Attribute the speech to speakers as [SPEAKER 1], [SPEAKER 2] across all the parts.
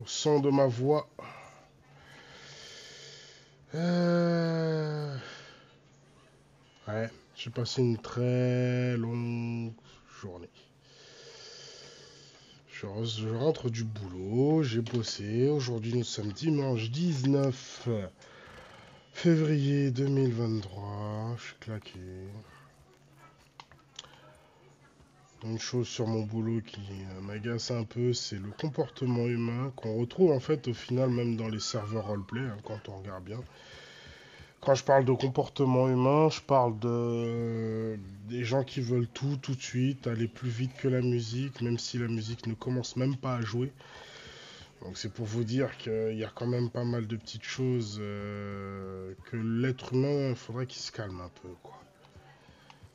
[SPEAKER 1] Au son de ma voix. Euh, Ouais, j'ai passé une très longue journée. Je, re- je rentre du boulot, j'ai bossé. Aujourd'hui, nous sommes dimanche 19 février 2023. Je suis claqué. Une chose sur mon boulot qui m'agace un peu, c'est le comportement humain qu'on retrouve en fait au final même dans les serveurs roleplay, hein, quand on regarde bien. Quand je parle de comportement humain, je parle de des gens qui veulent tout tout de suite, aller plus vite que la musique, même si la musique ne commence même pas à jouer. Donc c'est pour vous dire qu'il y a quand même pas mal de petites choses euh, que l'être humain, il faudrait qu'il se calme un peu, quoi.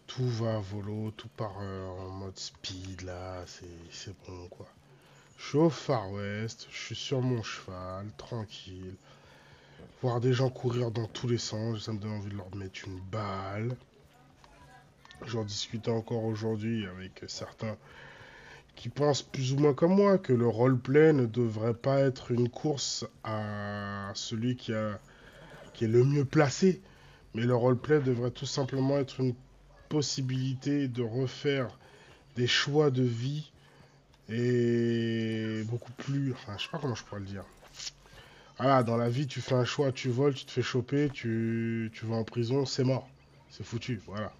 [SPEAKER 1] Tout va à volo, tout part euh, en mode speed là, c'est bon quoi. Je suis au Far West, je suis sur mon cheval, tranquille. Voir des gens courir dans tous les sens, ça me donne envie de leur mettre une balle. J'en discutais encore aujourd'hui avec certains qui pensent plus ou moins comme moi que le roleplay ne devrait pas être une course à celui qui, a, qui est le mieux placé, mais le roleplay devrait tout simplement être une possibilité de refaire des choix de vie et beaucoup plus. Enfin, je sais pas comment je pourrais le dire. Voilà, dans la vie, tu fais un choix, tu voles, tu te fais choper, tu, tu vas en prison, c'est mort. C'est foutu, voilà.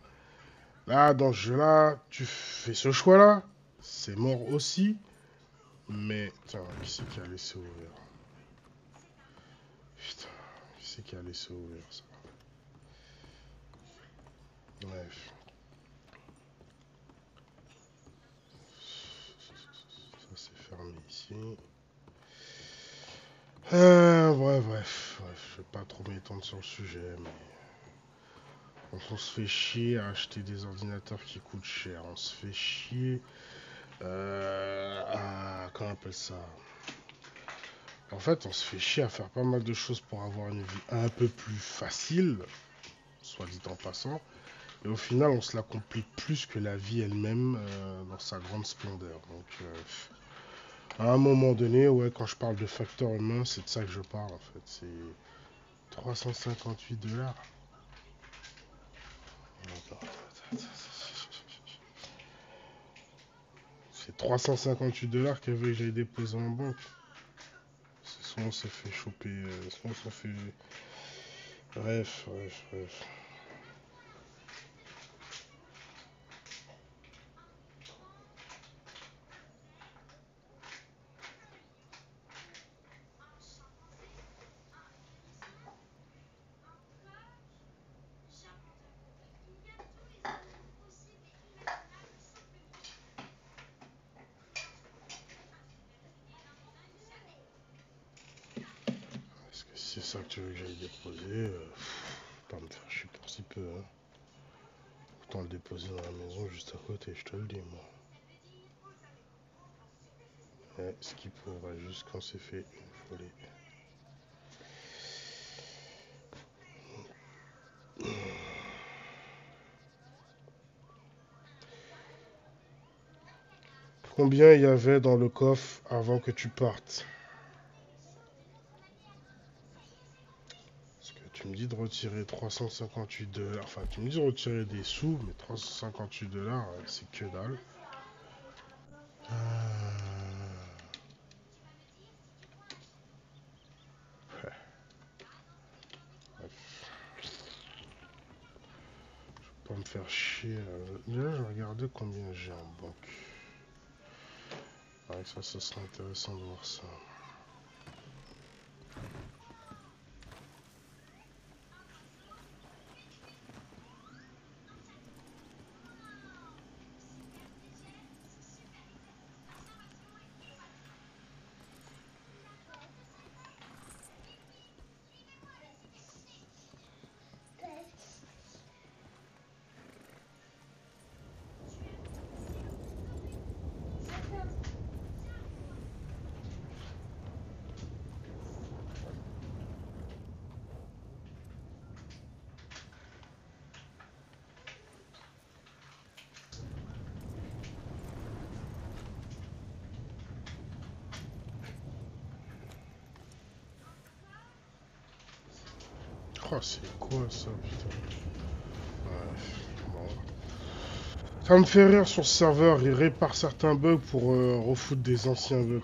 [SPEAKER 1] Là, dans ce jeu-là, tu fais ce choix-là, c'est mort aussi. Mais. Tiens, qui c'est qui a laissé ouvrir Putain, qui c'est qui a laissé ouvrir ça? Bref. Ça c'est fermé ici. Euh, bref, bref, bref, je vais pas trop m'étendre sur le sujet, mais on, on se fait chier à acheter des ordinateurs qui coûtent cher. On se fait chier euh, à comment on appelle ça? En fait, on se fait chier à faire pas mal de choses pour avoir une vie un peu plus facile, soit dit en passant. Et au final, on se la complique plus que la vie elle-même euh, dans sa grande splendeur. Donc, euh, à un moment donné, ouais, quand je parle de facteur humain, c'est de ça que je parle en fait. C'est 358 dollars. C'est 358 dollars qu'elle veut que j'aille déposer en banque. Soit on s'est fait choper, euh, soit on s'en fait. Bref, bref, bref. Est-ce que c'est ça que tu veux que j'aille déposer euh, pff, Pas me faire chier pour si peu. Hein. Déposer dans la maison juste à côté, je te le dis moi. Ce qui pourrait juste quand c'est fait une folie. Combien il y avait dans le coffre avant que tu partes? Tu me dis de retirer 358 dollars. Enfin, tu me dis de retirer des sous, mais 358 dollars, euh, c'est que dalle. Euh. Je vais pas me faire chier. euh. Déjà, je regarder combien j'ai en banque. Ouais, ça, ça serait intéressant de voir ça. Oh, c'est quoi ça, putain bon. Ça me fait rire sur ce serveur, il répare certains bugs pour euh, des anciens bugs.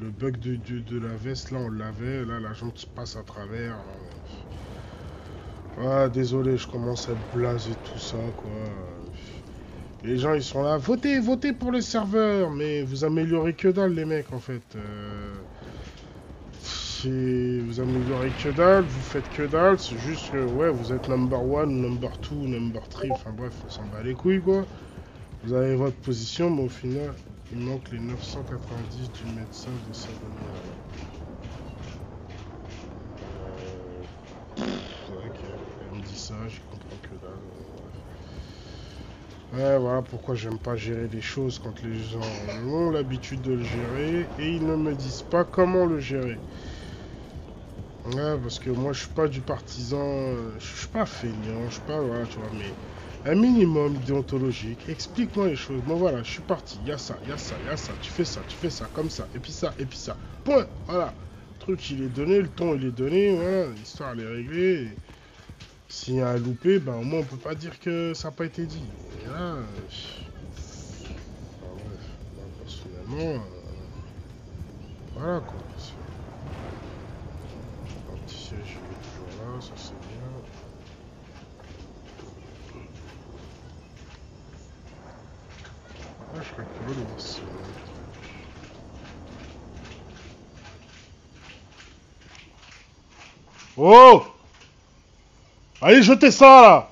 [SPEAKER 1] Le bug de, de, la veste, là, on l'avait, là, la jambe qui passe à travers. Ah, désolé, je commence à blasé tout ça, quoi. Les gens, ils sont là, votez, votez pour le serveur, mais vous améliorez que dalle, les mecs, en fait. Euh, vous améliorez que dalle, vous faites que dalle, c'est juste que, ouais, vous êtes number one, number two, number three, enfin bref, on s'en bat les couilles, quoi. Vous avez votre position, mais au final, il manque les 990 du médecin de cérémonie. Euh... Ok, elle me dit ça, j'y comprends que dalle. Ouais, voilà pourquoi j'aime pas gérer les choses quand les gens ont l'habitude de le gérer et ils ne me disent pas comment le gérer. Ouais, parce que moi je suis pas du partisan, je suis pas feignant, je suis pas, voilà, tu vois, mais un minimum déontologique, explique-moi les choses. Bon voilà, je suis parti, il y a ça, il y a ça, il y a ça, tu fais ça, tu fais ça, comme ça, et puis ça, et puis ça. Point, voilà. Le truc il est donné, le ton il est donné, voilà, l'histoire elle est réglée. S'il y a un loupé, ben au moins on peut pas dire que ça n'a pas été dit. Et là, euh... enfin, bref, moi, personnellement, euh... voilà quoi. Il est toujours là, ça c'est bien. Ah, je serais curieux de voir si Oh! Allez, jetez ça là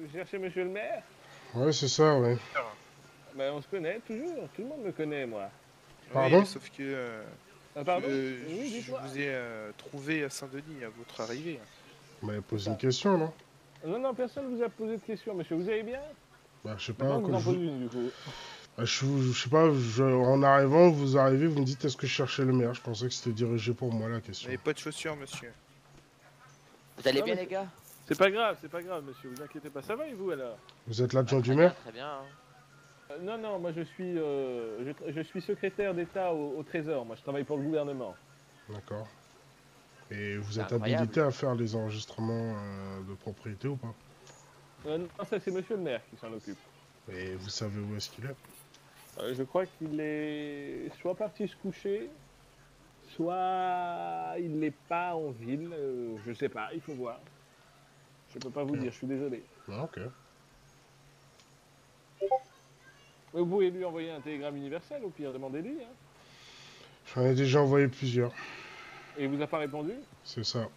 [SPEAKER 2] vous cherchez monsieur le maire
[SPEAKER 1] Ouais, c'est ça, ouais.
[SPEAKER 2] Ben, on se connaît toujours, tout le monde me connaît, moi.
[SPEAKER 1] Pardon?
[SPEAKER 3] Oui, sauf que euh,
[SPEAKER 2] Ah, pardon?
[SPEAKER 3] euh,
[SPEAKER 2] Oui,
[SPEAKER 3] je
[SPEAKER 2] dites-moi.
[SPEAKER 3] vous ai euh, trouvé à Saint-Denis à votre arrivée.
[SPEAKER 1] Vous m'avez posé une question, non?
[SPEAKER 2] Non, non, personne ne vous a posé de questions, monsieur. Vous allez bien?
[SPEAKER 1] Bah, je sais pas.
[SPEAKER 2] Maintenant, vous
[SPEAKER 1] quand
[SPEAKER 2] en
[SPEAKER 1] je...
[SPEAKER 2] posez une, du coup.
[SPEAKER 1] bah, je, je sais pas, je- en arrivant, vous arrivez, vous me dites est-ce que je cherchais le maire? Je pensais que c'était dirigé pour moi la
[SPEAKER 3] Vous
[SPEAKER 1] question.
[SPEAKER 3] n'avez pas de chaussures, monsieur.
[SPEAKER 4] Vous allez
[SPEAKER 2] Non,
[SPEAKER 4] bien
[SPEAKER 2] mais-
[SPEAKER 4] les gars?
[SPEAKER 2] C'est pas grave, c'est pas grave, monsieur. Vous inquiétez pas. Ça va et vous, alors?
[SPEAKER 1] Vous êtes l'adjoint du
[SPEAKER 4] Très
[SPEAKER 1] maire
[SPEAKER 4] Très bien. hein.
[SPEAKER 2] Euh, Non, non, moi je suis, euh, je, tra- je suis secrétaire d'État au, au Trésor. Moi, je travaille pour le gouvernement.
[SPEAKER 1] D'accord. Et vous êtes
[SPEAKER 4] Incroyable.
[SPEAKER 1] habilité à faire les enregistrements euh, de propriété ou pas?
[SPEAKER 2] Euh, non, ça c'est monsieur le maire qui s'en occupe.
[SPEAKER 1] Et vous savez où est-ce qu'il est?
[SPEAKER 2] Euh, je crois qu'il est soit parti se coucher, soit il n'est pas en ville. euh, je sais pas, il faut voir. Je peux pas vous dire, je suis désolé.
[SPEAKER 1] Ah, Ok.
[SPEAKER 2] Mais Vous pouvez lui envoyer un télégramme universel, au pire, demandez-lui. hein.
[SPEAKER 1] J'en ai déjà envoyé plusieurs.
[SPEAKER 2] Et il vous a pas répondu?
[SPEAKER 1] C'est ça.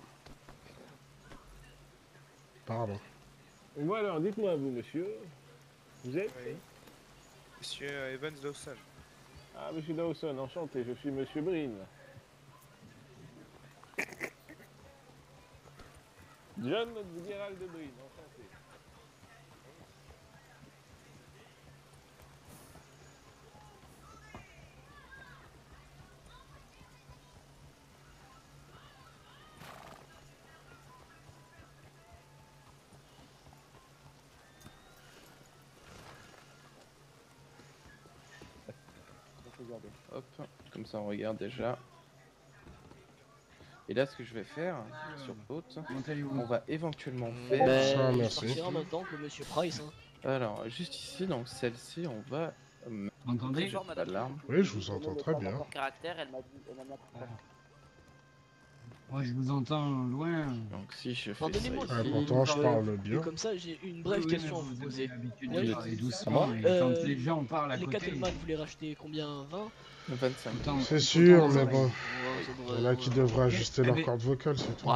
[SPEAKER 1] Pardon.
[SPEAKER 2] Et moi alors, dites-moi vous, monsieur. Vous êtes?
[SPEAKER 3] Oui. Monsieur Evans Dawson.
[SPEAKER 2] Ah, monsieur Dawson, enchanté, je suis monsieur Brin. John Gerald de Brin, enchanté.
[SPEAKER 5] Hop, comme ça on regarde déjà. Et là, ce que je vais faire sur Haute, on va éventuellement faire.
[SPEAKER 6] Ben, je en même temps que Monsieur Price. Hein.
[SPEAKER 5] Alors, juste ici, donc celle-ci, on va. euh,
[SPEAKER 4] Entendez
[SPEAKER 5] mettre l'alarme.
[SPEAKER 1] Oui, je vous entends très bien.
[SPEAKER 4] Caractère, elle m'a dit.
[SPEAKER 7] Moi, je vous entends loin.
[SPEAKER 5] Donc, si je fais ça
[SPEAKER 1] Ah, pourtant, je
[SPEAKER 6] vous
[SPEAKER 1] parle
[SPEAKER 6] Et
[SPEAKER 1] bien.
[SPEAKER 6] comme ça, j'ai une brève question à vous
[SPEAKER 7] vous
[SPEAKER 6] poser.
[SPEAKER 7] avez l'habitude
[SPEAKER 6] Ouais,
[SPEAKER 7] de
[SPEAKER 6] je-
[SPEAKER 7] parler doucement. Et
[SPEAKER 6] Euh,
[SPEAKER 7] quand les gens parlent à
[SPEAKER 6] Les
[SPEAKER 7] côté.
[SPEAKER 6] Cattleman, vous les rachetez combien? 20
[SPEAKER 5] 25.
[SPEAKER 7] autant-
[SPEAKER 1] C'est sûr, mais bon. Il y en a qui devraient ajuster leur corde vocale, c'est tout.
[SPEAKER 6] Ouais,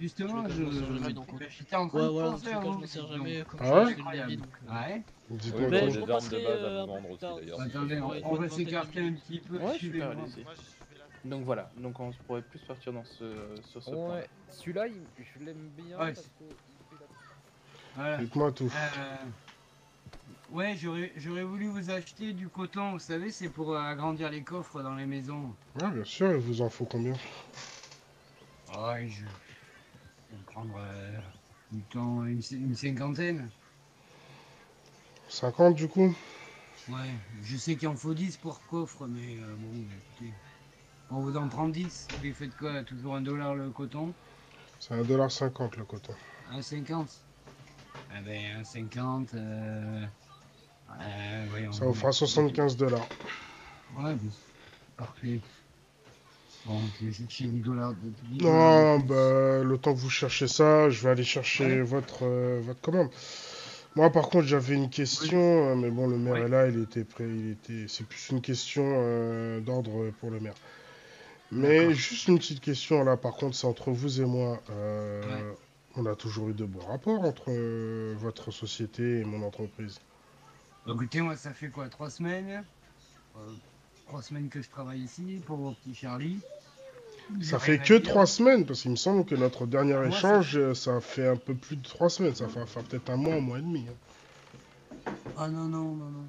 [SPEAKER 7] Justement,
[SPEAKER 6] Je
[SPEAKER 7] je.
[SPEAKER 6] donc,
[SPEAKER 7] J'étais en train
[SPEAKER 6] ouais,
[SPEAKER 7] de
[SPEAKER 6] voilà, en
[SPEAKER 7] penser
[SPEAKER 6] tout cas,
[SPEAKER 7] à
[SPEAKER 6] je
[SPEAKER 7] vous,
[SPEAKER 6] me sers
[SPEAKER 7] donc.
[SPEAKER 6] jamais comme
[SPEAKER 1] Ah
[SPEAKER 6] ça,
[SPEAKER 1] ouais
[SPEAKER 6] euh.
[SPEAKER 1] Dites-moi tout.
[SPEAKER 8] des armes de base à
[SPEAKER 6] euh,
[SPEAKER 8] vous vendre aussi, d'ailleurs.
[SPEAKER 7] Attendez, on, va s'écarter un petit peu.
[SPEAKER 5] Ouais, super. Donc voilà, donc on pourrait plus partir dans ce, sur ce point.
[SPEAKER 8] Celui-là, il- je l'aime bien.
[SPEAKER 7] Ouais,
[SPEAKER 8] parce
[SPEAKER 7] Ouais, j'aurais j'aurais voulu vous acheter du coton, vous savez, c'est pour euh, agrandir les coffres dans les maisons.
[SPEAKER 1] Ouais, bien sûr, il vous en faut combien?
[SPEAKER 7] Ouais, je, je vais prendre euh, du temps, une, une cinquantaine.
[SPEAKER 1] 50 du coup?
[SPEAKER 7] Ouais, je sais qu'il en faut 10 pour coffre, mais euh, bon, écoutez, on vous en prend 10. Vous faites quoi? Toujours un dollar le coton?
[SPEAKER 1] C'est 1,50$ le coton.
[SPEAKER 7] Un 50 Ah ben, un 50, euh... voyons.
[SPEAKER 1] Ça vous fera 75 dollars.
[SPEAKER 7] Ouais, parfait. Bon, je vais chercher 10 dollars. de- 10
[SPEAKER 1] Non, bah, le temps que vous cherchez ça, je vais aller chercher votre, euh, votre commande. Moi, par contre, j'avais une question, euh, mais bon, le maire
[SPEAKER 7] Oui.
[SPEAKER 1] est là, il était prêt, il était... C'est plus une question euh, d'ordre pour le maire. Mais juste une petite question, là, par contre, c'est entre vous et moi. Euh,
[SPEAKER 7] Ouais.
[SPEAKER 1] On a toujours eu de bons rapports entre votre société et mon entreprise.
[SPEAKER 7] Donc, écoutez, moi, ça fait quoi Trois semaines Euh, Trois semaines que je travaille ici pour mon petit Charlie.
[SPEAKER 1] Ça fait que
[SPEAKER 7] dire.
[SPEAKER 1] trois semaines, parce qu'il me semble que notre dernier
[SPEAKER 7] Moi,
[SPEAKER 1] échange, euh, ça fait un peu plus de trois semaines. Ça fait, peut-être un mois, un mois et demi. hein.
[SPEAKER 7] Ah non, non, non, non.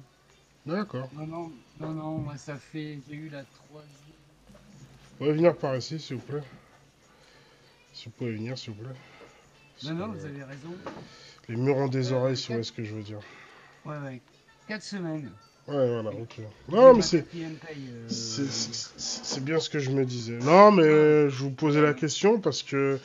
[SPEAKER 1] D'accord.
[SPEAKER 7] Non, non, non, non, moi, ça fait. J'ai eu la troisième.
[SPEAKER 1] Vous pouvez venir par ici, s'il vous plaît. Si vous pouvez venir, s'il vous plaît.
[SPEAKER 7] Non, non, vous avez raison.
[SPEAKER 1] Les murs ont des
[SPEAKER 7] Euh,
[SPEAKER 1] oreilles, si vous voyez ce que je veux dire.
[SPEAKER 7] Ouais, ouais. Quatre semaines.
[SPEAKER 1] Ouais, voilà, ok. Non, mais c'est...
[SPEAKER 7] euh,
[SPEAKER 1] C'est c'est- bien ce que je me disais. Non, mais euh, je vous posais la question parce que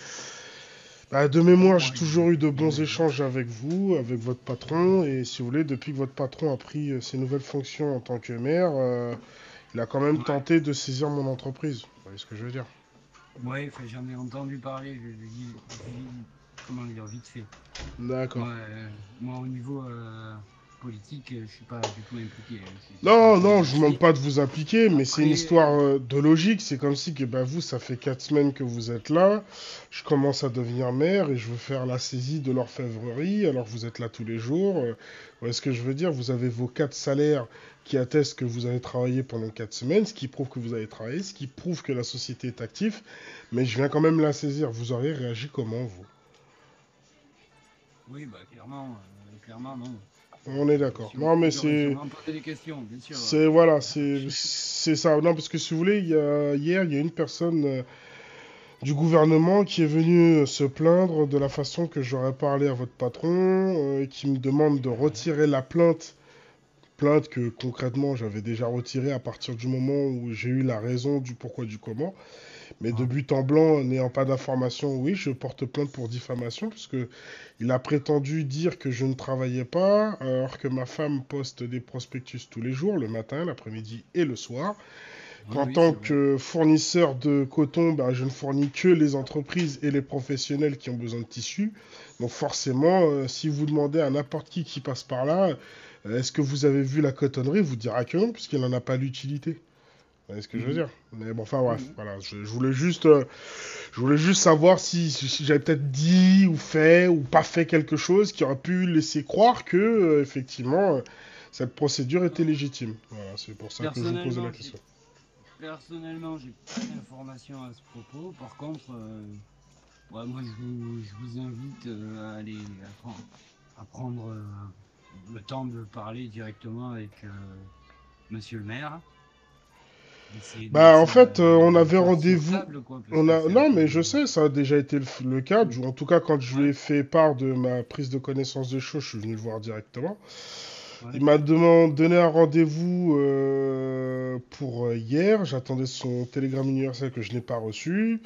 [SPEAKER 1] bah, de mémoire, j'ai toujours eu de bons échanges avec vous, avec votre patron. Et si vous voulez, depuis que votre patron a pris euh, ses nouvelles fonctions en tant que maire, euh, il a quand même
[SPEAKER 7] Ouais.
[SPEAKER 1] tenté de saisir mon entreprise. Vous voyez ce que je veux dire?
[SPEAKER 7] Ouais, enfin, j'en ai entendu parler. Je lui dis, je lui dis- comment dire, vite fait.
[SPEAKER 1] D'accord.
[SPEAKER 7] Ouais, euh, moi, au niveau euh, politique, euh, je suis pas du tout impliqué. c'est-
[SPEAKER 1] Non, non, je vous demande pas de vous impliquer, mais c'est une histoire euh, de logique. C'est comme si que bah, vous, ça fait quatre semaines que vous êtes là. Je commence à devenir maire et je veux faire la saisie de l'orfèvrerie. Alors vous êtes là tous les jours. Euh, Vous voyez ce que je veux dire? Vous avez vos quatre salaires qui attestent que vous avez travaillé pendant quatre semaines, ce qui prouve que vous avez travaillé, ce qui prouve que la société est active. Mais je viens quand même la saisir. Vous auriez réagi comment, vous?
[SPEAKER 7] Oui, bah clairement, euh, clairement non.
[SPEAKER 1] On est d'accord. Non, mais c'est. C'est voilà, c'est ça. Non, parce que si vous voulez, il y a, hier, il y a une personne euh, du gouvernement qui est venue se plaindre de la façon que j'aurais parlé à votre patron, euh, et qui me demande de retirer la plainte. Plainte que concrètement j'avais déjà retirée à partir du moment où j'ai eu la raison du pourquoi du comment. Mais de but en blanc, n'ayant pas d'informations, oui, je porte plainte pour diffamation, puisque il a prétendu dire que je ne travaillais pas, alors que ma femme poste des prospectus tous les jours, le matin, l'après-midi et le soir.
[SPEAKER 7] Oui,
[SPEAKER 1] Qu'en
[SPEAKER 7] oui,
[SPEAKER 1] tant que fournisseur de coton, ben, je ne fournis que les entreprises et les professionnels qui ont besoin de tissu. Donc forcément, euh, si vous demandez à n'importe qui qui passe par là, euh, est-ce que vous avez vu la cotonnerie, vous dira que non, puisqu'il n'en a pas l'utilité. Vous voyez ce que je veux
[SPEAKER 7] Mhm.
[SPEAKER 1] dire? Mais bon, enfin bref, voilà, je, je voulais juste, euh, je voulais juste savoir si, si- si j'avais peut-être dit ou fait ou pas fait quelque chose qui aurait pu laisser croire que euh, effectivement euh, cette procédure était légitime. Voilà, c'est pour ça que je vous posais la
[SPEAKER 7] Personnellement,
[SPEAKER 1] question.
[SPEAKER 7] Personnellement, j'ai pas d'informations à ce propos. Par contre, euh, ouais, moi, je vous, je vous invite euh, à aller à, prendre- à prendre euh, le temps de parler directement avec euh, Monsieur le maire.
[SPEAKER 1] Bah, en fait, euh, on avait rendez-vous- On a... Non, mais je sais, ça a déjà été le, le cas. En tout cas, quand je lui ai fait part de ma prise de connaissance des choses, je suis venu le voir directement.
[SPEAKER 7] Ouais.
[SPEAKER 1] Il m'a donné un rendez-vous euh, pour euh, hier. J'attendais son télégramme universel que je n'ai pas reçu.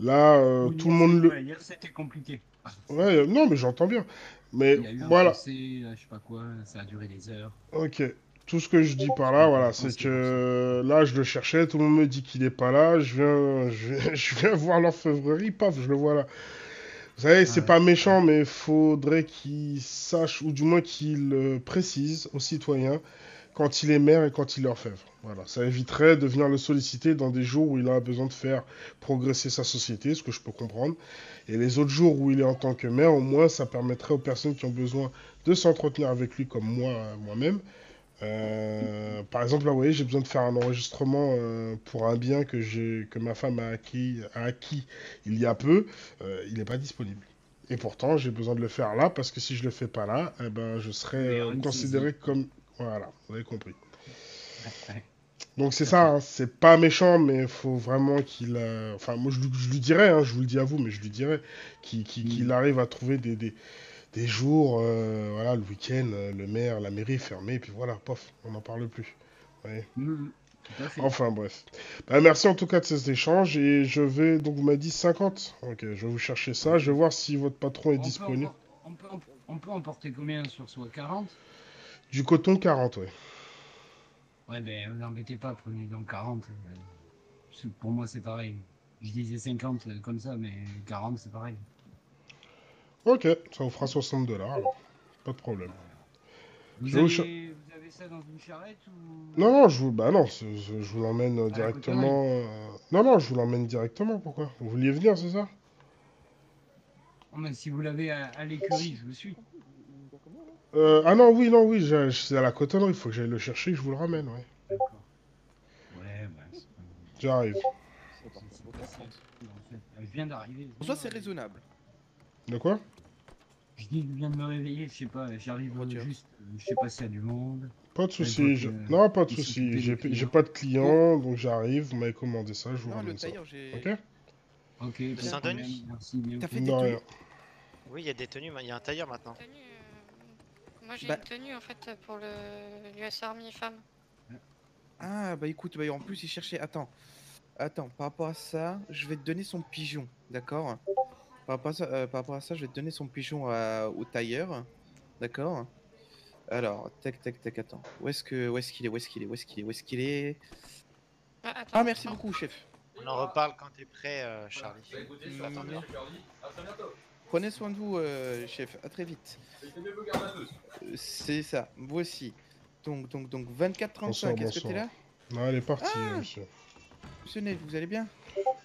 [SPEAKER 1] Là, euh,
[SPEAKER 7] Oui,
[SPEAKER 1] tout le monde le...
[SPEAKER 7] ouais, hier, c'était compliqué.
[SPEAKER 1] Ouais, non, mais j'entends bien. Mais
[SPEAKER 7] Il y a eu un
[SPEAKER 1] voilà,
[SPEAKER 7] procès, je sais pas quoi, ça a duré des heures.
[SPEAKER 1] ok. Tout ce que je dis par là, voilà, c'est que là, je le cherchais, tout le monde me dit qu'il est pas là, je viens, je viens, je viens voir l'orfèvrerie, paf, je le vois là. Vous savez, c'est
[SPEAKER 7] Ouais.
[SPEAKER 1] pas méchant, mais faudrait qu'il sache, ou du moins qu'il précise aux citoyens quand il est maire et quand il est orfèvre. Voilà, ça éviterait de venir le solliciter dans des jours où il a besoin de faire progresser sa société, ce que je peux comprendre. Et les autres jours où il est en tant que maire, au moins, ça permettrait aux personnes qui ont besoin de s'entretenir avec lui, comme moi, euh, moi-même. Euh, par exemple, là, vous voyez, j'ai besoin de faire un enregistrement euh, pour un bien que, j'ai, que ma femme a acquis, a acquis il y a peu. Euh, il n'est pas disponible. Et pourtant, j'ai besoin de le faire là, parce que si je le fais pas là, eh ben, je
[SPEAKER 7] on
[SPEAKER 1] considéré comme... Voilà, vous avez compris.
[SPEAKER 7] Ouais.
[SPEAKER 1] Donc c'est ça, hein, c'est pas méchant, mais il faut vraiment qu'il... Enfin, moi je, lui- je lui dirais, hein, je vous le dis à vous, mais je lui dirais qu'il qu'il-
[SPEAKER 7] Mm.
[SPEAKER 1] qu'il arrive à trouver des, des, des jours, euh, voilà, le week-end, euh, le maire, la mairie fermée, et puis voilà, pof, on n'en parle plus.
[SPEAKER 7] À fait.
[SPEAKER 1] Enfin bref. Bah, merci en tout cas de ces échanges, et je vais, donc vous m'avez dit 50 Ok, je vais vous chercher ça, je vais voir si votre patron est
[SPEAKER 7] On peut
[SPEAKER 1] disponible.
[SPEAKER 7] On peut, on peut emporter combien sur soi 40
[SPEAKER 1] Du coton 40, ouais.
[SPEAKER 7] Ouais, ben vous embêtez pas, prenez donc 40. euh, Pour moi, c'est pareil. Je disais 50 euh, comme ça, mais 40, c'est pareil.
[SPEAKER 1] Ok, ça vous fera 60 dollars. Pas de problème.
[SPEAKER 7] Vous,
[SPEAKER 1] Je vous
[SPEAKER 7] avez,
[SPEAKER 1] cha-
[SPEAKER 7] vous avez ça dans une charrette ou...
[SPEAKER 1] Non, non, je vous, bah non, je, je vous l'emmène
[SPEAKER 7] la
[SPEAKER 1] directement. euh, Non, non, je vous l'emmène directement. Pourquoi? Vous vouliez venir, c'est ça?
[SPEAKER 7] Oh, mais si vous l'avez à, à l'écurie, je le suis.
[SPEAKER 1] euh, Ah non, oui, non, oui, j'ai- c'est à la cotonnerie. Il faut que j'aille le chercher, que je vous le ramène, ouais.
[SPEAKER 7] D'accord. Ouais, bah, c'est pas-
[SPEAKER 1] J'arrive.
[SPEAKER 7] d'arriver.
[SPEAKER 3] Pour ça, c'est raisonnable.
[SPEAKER 1] De quoi?
[SPEAKER 7] Je dis, je viens de me réveiller, je sais pas, j'arrive juste, je sais pas s'il y a du monde.
[SPEAKER 1] Pas de souci. je-
[SPEAKER 7] euh,
[SPEAKER 1] Non, pas de
[SPEAKER 7] il
[SPEAKER 1] souci.
[SPEAKER 7] s'occuper
[SPEAKER 1] J'ai pas de clients, donc j'arrive. Vous m'avez commandé ça, je vous
[SPEAKER 3] Non, le
[SPEAKER 1] ramène ça.
[SPEAKER 3] tailleur, j'ai.
[SPEAKER 1] Ok
[SPEAKER 7] Ok, pas de
[SPEAKER 9] Saint-Denis
[SPEAKER 7] merci.
[SPEAKER 3] T'as fait
[SPEAKER 1] De
[SPEAKER 3] des tenues
[SPEAKER 9] Oui, il y a des tenues, mais il y a un tailleur maintenant.
[SPEAKER 10] Tenue, euh, Moi j'ai
[SPEAKER 3] Bah-
[SPEAKER 10] une tenue en fait pour le l'US Army femme.
[SPEAKER 3] Ah, bah écoute, bah, en plus, il cherchait. Attends. Attends, par rapport à ça, je vais te donner son pigeon, d'accord? Par, rapport à ça, euh, par rapport à ça, je vais te donner son pigeon à- au tailleur, d'accord? Alors, tac, tac, tac, attends. Où est-ce que, où est-ce qu'il est, où est-ce qu'il est, où est-ce qu'il est, où est-ce qu'il est?
[SPEAKER 10] Ah, attends,
[SPEAKER 3] Ah, merci beaucoup, chef.
[SPEAKER 9] On en reparle quand t'es prêt, euh, Charlie.
[SPEAKER 3] Mm, Prenez soin de vous, euh, chef. À très vite. C'est ça. Vous aussi. Donc, donc, donc, 24-35.
[SPEAKER 1] Bonsoir,
[SPEAKER 3] Est-ce que t'es là?
[SPEAKER 1] Non, elle est partie,
[SPEAKER 3] Ah
[SPEAKER 1] monsieur.
[SPEAKER 3] Monsieur Ned, vous allez bien?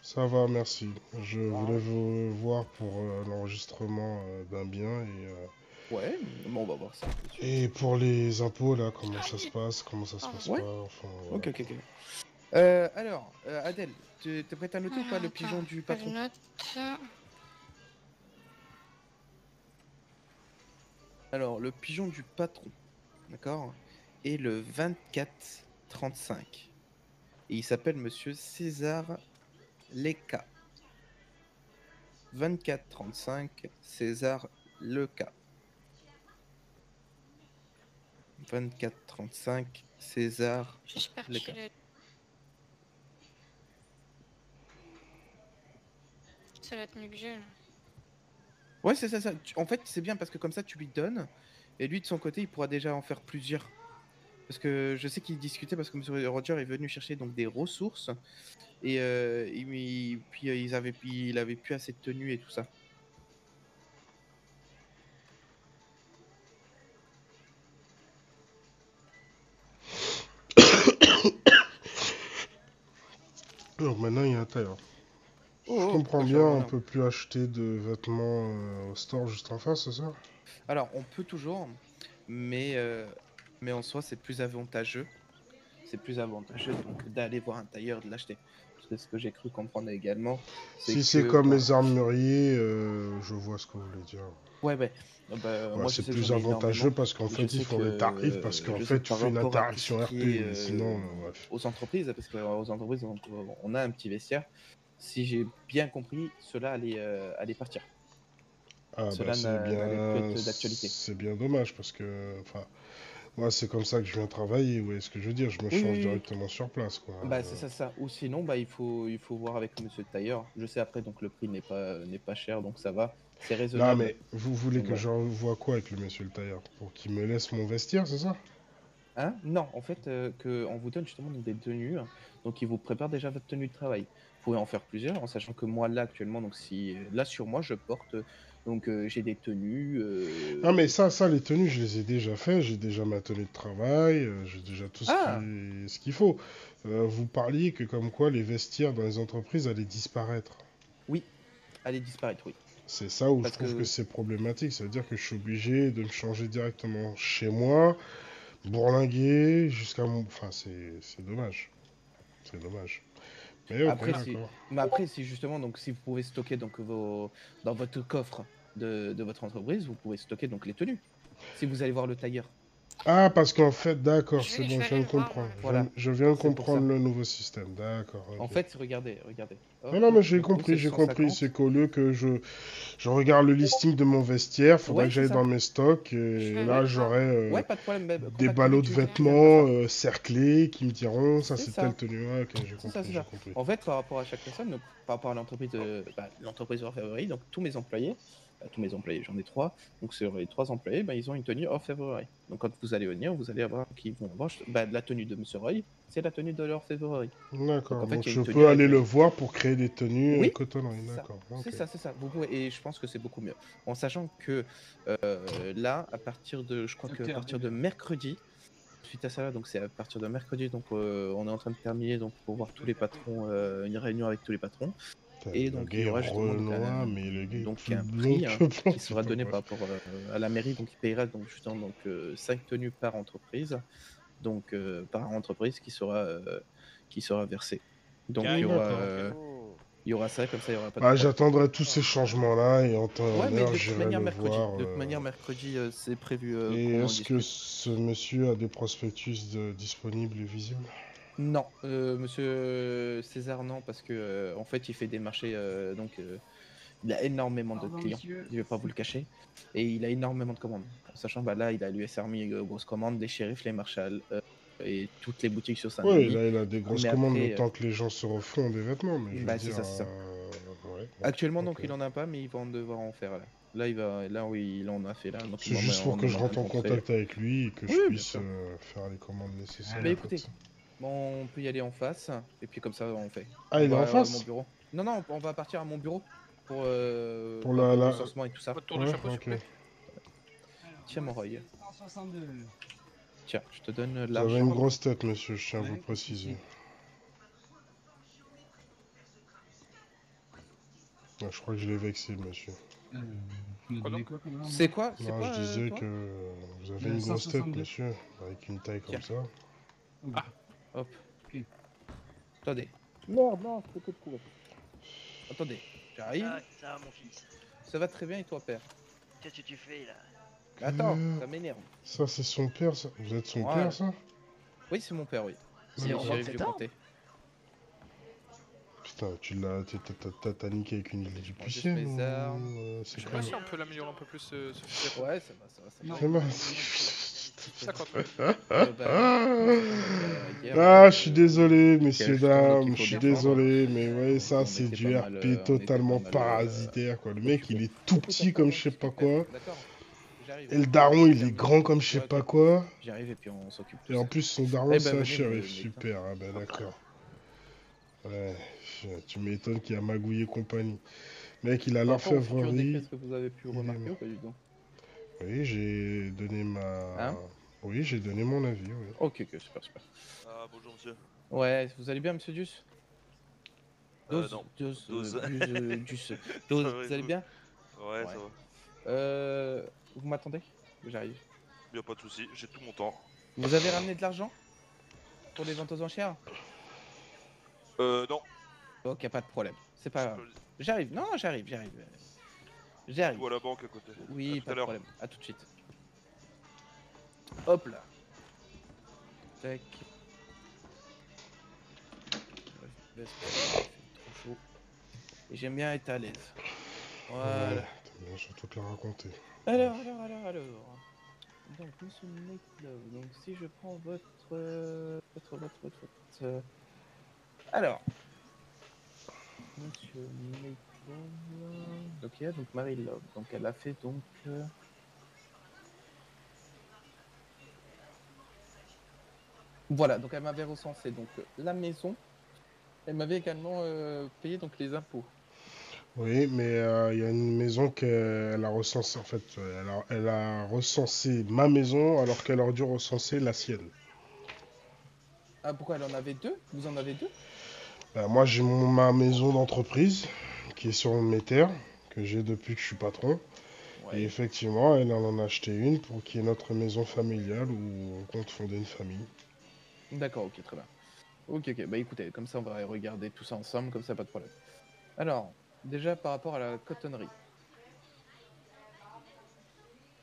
[SPEAKER 1] Ça va, merci. Je voulais vous voir pour euh, l'enregistrement euh, d'un bien et, euh,
[SPEAKER 3] Ouais, bon, on va voir ça.
[SPEAKER 1] et pour les impôts, là, comment ça se passe, comment ça se passe
[SPEAKER 3] Ouais.
[SPEAKER 1] pas, enfin... voilà.
[SPEAKER 3] Ok, ok, ok. Euh, alors, euh, Adèle, tu- t'es prête à noter ou pas le
[SPEAKER 10] Attends,
[SPEAKER 3] pigeon du
[SPEAKER 10] je
[SPEAKER 3] patron
[SPEAKER 10] note.
[SPEAKER 3] Alors, le pigeon du patron, d'accord, est le 24-35. Et il s'appelle Monsieur César Leca. 24-35, César Leca. 24-35, César Leca.
[SPEAKER 10] est. C'est la tenue que j'ai.
[SPEAKER 3] Ouais, c'est ça, ça. En fait, c'est bien parce que comme ça, tu lui donnes. Et lui, de son côté, il pourra déjà en faire plusieurs. Parce que je sais qu'il discutait parce que M. Roger est venu chercher donc des ressources. Et, euh, puis euh, ils avaient, puis il avait plus assez de tenues et tout ça.
[SPEAKER 1] Donc maintenant, il y a un tailleur.
[SPEAKER 3] Oh,
[SPEAKER 1] Je
[SPEAKER 3] oh,
[SPEAKER 1] comprends bien, on peut plus acheter de vêtements euh, au store juste en face, c'est ça?
[SPEAKER 3] Alors, on peut toujours, mais, mais en soi, c'est plus avantageux. C'est plus avantageux donc d'aller voir un tailleur, de l'acheter. Parce que ce que j'ai cru comprendre également,
[SPEAKER 1] Si c'est comme les armuriers, euh, je vois ce que vous voulez dire.
[SPEAKER 3] Ouais, ouais. Ah bah,
[SPEAKER 1] Ouais, c'est plus avantageux parce qu'en fait, ils font les tarifs parce qu'en fait, tu fais une interaction RP,
[SPEAKER 3] euh,
[SPEAKER 1] sinon, euh, bref.
[SPEAKER 3] aux entreprises, parce qu'aux entreprises, on, a un petit vestiaire. Si j'ai bien compris, cela allait, euh, allait partir.
[SPEAKER 1] Ah, bah, c'est bien, c'est bien dommage parce que, enfin, moi, c'est comme ça que je viens travailler, vous voyez ce que je veux dire, je me
[SPEAKER 3] Oui,
[SPEAKER 1] change
[SPEAKER 3] oui,
[SPEAKER 1] directement sur place, quoi.
[SPEAKER 3] Bah, c'est ça, ça. Ou sinon, bah, il faut, il faut voir avec monsieur le tailleur. Je sais après, donc le prix n'est pas, n'est pas cher, donc ça va. C'est
[SPEAKER 1] Non,
[SPEAKER 3] raisonnable.
[SPEAKER 1] mais vous voulez
[SPEAKER 3] Donc,
[SPEAKER 1] que
[SPEAKER 3] voilà.
[SPEAKER 1] je vois quoi avec le monsieur le tailleur? Pour qu'il me laisse mon vestiaire, c'est ça?
[SPEAKER 3] Hein? Non, en fait, euh, que on vous donne justement des tenues, donc il vous prépare déjà votre tenue de travail. Vous pouvez en faire plusieurs, en sachant que moi là actuellement, donc si là sur moi je porte, donc euh, j'ai des tenues. euh,
[SPEAKER 1] Ah, mais ça, ça, les tenues, je les ai déjà fait, j'ai déjà ma tenue de travail, euh, j'ai déjà tout ce
[SPEAKER 3] Ah.
[SPEAKER 1] qu'il faut. Euh, vous parliez que comme quoi les vestiaires dans les entreprises allaient disparaître.
[SPEAKER 3] allez disparaître, oui.
[SPEAKER 1] C'est ça où
[SPEAKER 3] Parce
[SPEAKER 1] je trouve
[SPEAKER 3] que-
[SPEAKER 1] que, c'est problématique. Ça veut dire que je suis obligé de me changer directement chez moi, bourlinguer jusqu'à mon. Enfin, c'est dommage. C'est dommage.
[SPEAKER 3] Après. Mais après, si justement, donc si vous pouvez stocker donc vos dans votre coffre de, de votre entreprise, vous pouvez stocker donc les tenues. Si vous allez voir le tailleur.
[SPEAKER 1] Ah, parce qu'en fait, d'accord, c'est bon, je viens de comprendre. Je
[SPEAKER 3] Voilà.
[SPEAKER 1] viens- Je viens de comprendre le nouveau système. D'accord.
[SPEAKER 3] En fait, regardez, regardez. Hop,
[SPEAKER 1] Non, non, mais j'ai compris,
[SPEAKER 3] c'est
[SPEAKER 1] j'ai
[SPEAKER 3] 150.
[SPEAKER 1] compris. C'est qu'au lieu que je, je regarde le listing de mon vestiaire, faudrait
[SPEAKER 3] Ouais,
[SPEAKER 1] que j'aille dans mes stocks. Et là,
[SPEAKER 10] voir.
[SPEAKER 1] j'aurai euh,
[SPEAKER 3] Ouais, de
[SPEAKER 1] des ballots de vêtements euh, cerclés qui me diront ça,
[SPEAKER 3] C'est
[SPEAKER 1] telle tenue. Ouais, ok, j'ai compris.
[SPEAKER 3] En fait, par rapport à chaque personne, donc, par rapport à l'entreprise de bah, l'entreprise Orfèvrerie, donc tous mes employés, bah, tous mes employés, j'en ai trois, donc sur les trois employés, bah, ils ont une tenue Orfèvrerie. Donc quand vous allez venir, vous allez avoir qui vont avoir bah, la tenue de Monsieur Roy, c'est la tenue de l'Orfèvrerie.
[SPEAKER 1] D'accord.
[SPEAKER 3] Donc, en fait,
[SPEAKER 1] Donc,
[SPEAKER 3] il y a
[SPEAKER 1] je peux aller
[SPEAKER 3] le-
[SPEAKER 1] le voir pour créer des tenues
[SPEAKER 3] Oui,
[SPEAKER 1] euh, cotonneries.
[SPEAKER 3] C'est ça.
[SPEAKER 1] D'accord.
[SPEAKER 3] C'est ça, c'est ça. Vous pouvez, et je pense que c'est beaucoup mieux. En sachant que euh, là, à partir de, je crois que à partir de mercredi, suite à ça, donc c'est à partir de mercredi, donc euh, on est en train de terminer donc pour voir tous les patrons, euh, une réunion avec tous les patrons. Et
[SPEAKER 1] le
[SPEAKER 3] donc, il y aura justement donc
[SPEAKER 1] Renoir,
[SPEAKER 3] un-
[SPEAKER 1] mais le gars est
[SPEAKER 3] donc un prix, hein, qui sera donné par rapport euh, à la mairie, donc il payera donc justement donc euh, 5 tenues par entreprise, donc euh, par entreprise qui sera euh, qui sera versée. Donc il y aura euh, il y aura ça comme ça il y aura pas de
[SPEAKER 1] Bah,
[SPEAKER 3] problème.
[SPEAKER 1] j'attendrai tous ces changements-là et en temps
[SPEAKER 3] Ouais, mais de toute manière
[SPEAKER 1] le
[SPEAKER 3] mercredi,
[SPEAKER 1] voir.
[SPEAKER 3] de toute
[SPEAKER 1] euh,
[SPEAKER 3] manière mercredi euh, c'est prévu. euh,
[SPEAKER 1] Et est-ce que ce monsieur a des prospectus de- disponibles et visibles?
[SPEAKER 3] Non, euh, Monsieur César non parce que euh, en fait il fait des marchés euh, donc euh, il a énormément de clients.
[SPEAKER 7] monsieur.
[SPEAKER 3] Je vais pas vous le cacher et il a énormément de commandes. En sachant bah là il a l'US Army euh, grosses commandes, les shérifs, les marshals euh, et toutes les boutiques sur
[SPEAKER 1] Oui,
[SPEAKER 3] Saint-Denis.
[SPEAKER 1] là, il a des grosses
[SPEAKER 3] Mais
[SPEAKER 1] commandes
[SPEAKER 3] après,
[SPEAKER 1] le temps que les gens se refont des vêtements. Mais
[SPEAKER 3] Bah, c'est ça, c'est ça.
[SPEAKER 1] ouais,
[SPEAKER 3] Actuellement donc il en a pas mais il va en devoir en faire là. Là il va là oui il en a fait là. donc
[SPEAKER 1] C'est juste pour que je rentre en contact avec lui et que
[SPEAKER 3] Oui,
[SPEAKER 1] je puisse euh, faire les commandes nécessaires.
[SPEAKER 3] Bah écoutez,
[SPEAKER 1] ça.
[SPEAKER 3] Bon, on peut y aller en face et puis comme ça on fait.
[SPEAKER 1] Ah, il est
[SPEAKER 3] va
[SPEAKER 1] en face
[SPEAKER 3] mon bureau. Non non, on va partir à mon bureau pour, euh,
[SPEAKER 1] Pour la-
[SPEAKER 3] le
[SPEAKER 1] la-
[SPEAKER 3] recensement et tout ça.
[SPEAKER 11] De
[SPEAKER 1] Ouais,
[SPEAKER 11] chapeau.
[SPEAKER 3] Tiens, mon Roy.
[SPEAKER 7] 162.
[SPEAKER 3] Tiens, je te donne
[SPEAKER 1] Vous avez
[SPEAKER 3] l'argent.
[SPEAKER 1] une grosse tête, monsieur, je tiens à vous préciser. Ah, je crois que je l'ai vexé, monsieur.
[SPEAKER 7] Euh,
[SPEAKER 11] Quoi
[SPEAKER 7] quoi
[SPEAKER 3] C'est quoi? C'est
[SPEAKER 1] Non,
[SPEAKER 3] quoi
[SPEAKER 1] je disais que vous avez une grosse tête,
[SPEAKER 7] 162.
[SPEAKER 1] monsieur, avec une taille comme ça.
[SPEAKER 3] Hop.
[SPEAKER 7] Ok.
[SPEAKER 3] Attendez,
[SPEAKER 2] Merde, non, je peux que trouver.
[SPEAKER 3] attendez. J'arrive.
[SPEAKER 4] Ah, ça, mon fils.
[SPEAKER 3] Ça va très bien et toi, père?
[SPEAKER 4] Qu'est-ce que tu fais là?
[SPEAKER 3] Attends,
[SPEAKER 1] Euh.
[SPEAKER 3] ça m'énerve.
[SPEAKER 1] Ça, c'est son père, ça Vous êtes son
[SPEAKER 3] Voilà.
[SPEAKER 1] père, ça?
[SPEAKER 3] Oui, c'est mon père, oui.
[SPEAKER 4] C'est arbre
[SPEAKER 3] compter.
[SPEAKER 1] Putain, tu l'as... t'as- t'as- t'as- T'as niqué avec une île du pucier, euh,
[SPEAKER 11] Je
[SPEAKER 1] C'est
[SPEAKER 11] sais pas si on peut l'améliorer un peu plus, euh, ce.
[SPEAKER 3] Ouais, ça va, ça va, ça va.
[SPEAKER 1] C'est.
[SPEAKER 11] 50.
[SPEAKER 3] Euh, bah, hier,
[SPEAKER 1] Ah,
[SPEAKER 3] euh,
[SPEAKER 1] je suis désolé, messieurs, dames, je suis désolé, mais ouais, ça, c'est du
[SPEAKER 3] euh,
[SPEAKER 1] RP
[SPEAKER 3] était
[SPEAKER 1] totalement
[SPEAKER 3] euh,
[SPEAKER 1] parasitaire, quoi. Le mec, il est tout petit comme je sais pas quoi, et le daron, il est grand comme je sais pas quoi,
[SPEAKER 3] J'arrive et puis on s'occupe
[SPEAKER 1] et en plus, son daron, c'est un shérif, super, ah ben d'accord. Ouais, tu m'étonnes qu'il y a Magouille et compagnie. Mec, il a l'orfèvrerie.
[SPEAKER 3] Est-ce que vous avez pu
[SPEAKER 1] il est
[SPEAKER 3] remarquer
[SPEAKER 1] mort.
[SPEAKER 3] ou pas du tout?
[SPEAKER 1] Oui, j'ai donné ma...
[SPEAKER 3] Hein
[SPEAKER 1] Oui, j'ai donné mon avis, oui.
[SPEAKER 3] Ok, ok, super, super.
[SPEAKER 12] Ah, bonjour monsieur.
[SPEAKER 3] Ouais, vous allez bien, monsieur Dius
[SPEAKER 12] Euh,
[SPEAKER 3] Dose,
[SPEAKER 12] non.
[SPEAKER 3] Dose,
[SPEAKER 12] Dose.
[SPEAKER 3] euh, euh. Dose,
[SPEAKER 12] et
[SPEAKER 3] vous allez bien?
[SPEAKER 12] Ouais, ça va.
[SPEAKER 3] Euh, vous m'attendez? J'arrive.
[SPEAKER 12] Y a pas de souci, j'ai tout mon temps.
[SPEAKER 3] Vous avez ramené de l'argent? Pour les ventes aux enchères?
[SPEAKER 12] Euh, non.
[SPEAKER 3] Ok, pas de problème. C'est pas grave. J'arrive, non, j'arrive, j'arrive. J'arrive.
[SPEAKER 12] Ou à la banque à côté.
[SPEAKER 3] Oui,
[SPEAKER 12] À tout
[SPEAKER 3] pas de problème. À tout de suite. Hop là. Tac. Trop chaud. Et j'aime bien être à l'aise. Voilà.
[SPEAKER 1] Bien surtout te la raconter.
[SPEAKER 3] Alors, alors, alors, alors. Donc, monsieur Nightlove, donc si je prends votre. euh, votre, votre, votre, votre. euh, Alors. Monsieur Nightlove. Donc, il y a donc Marie Love. Donc, elle a fait donc. euh, Voilà, donc elle m'avait recensé donc euh, la maison. Elle m'avait également euh, payé donc les impôts.
[SPEAKER 1] Oui, mais euh, il y a une maison qu'elle a recensée, en fait, elle a, elle a recensé ma maison alors qu'elle aurait dû recenser la sienne.
[SPEAKER 3] Ah, pourquoi elle en avait deux? Vous en avez deux?
[SPEAKER 1] Bah, moi, j'ai ma maison d'entreprise qui est sur mes terres, que j'ai depuis que je suis patron. Et effectivement, elle en a acheté une pour qu'il y ait notre maison familiale où on compte fonder une famille.
[SPEAKER 3] D'accord, ok, très bien. Ok, ok, bah écoutez, comme ça on va regarder tout ça ensemble, comme ça pas de problème. Alors, déjà par rapport à la cotonnerie.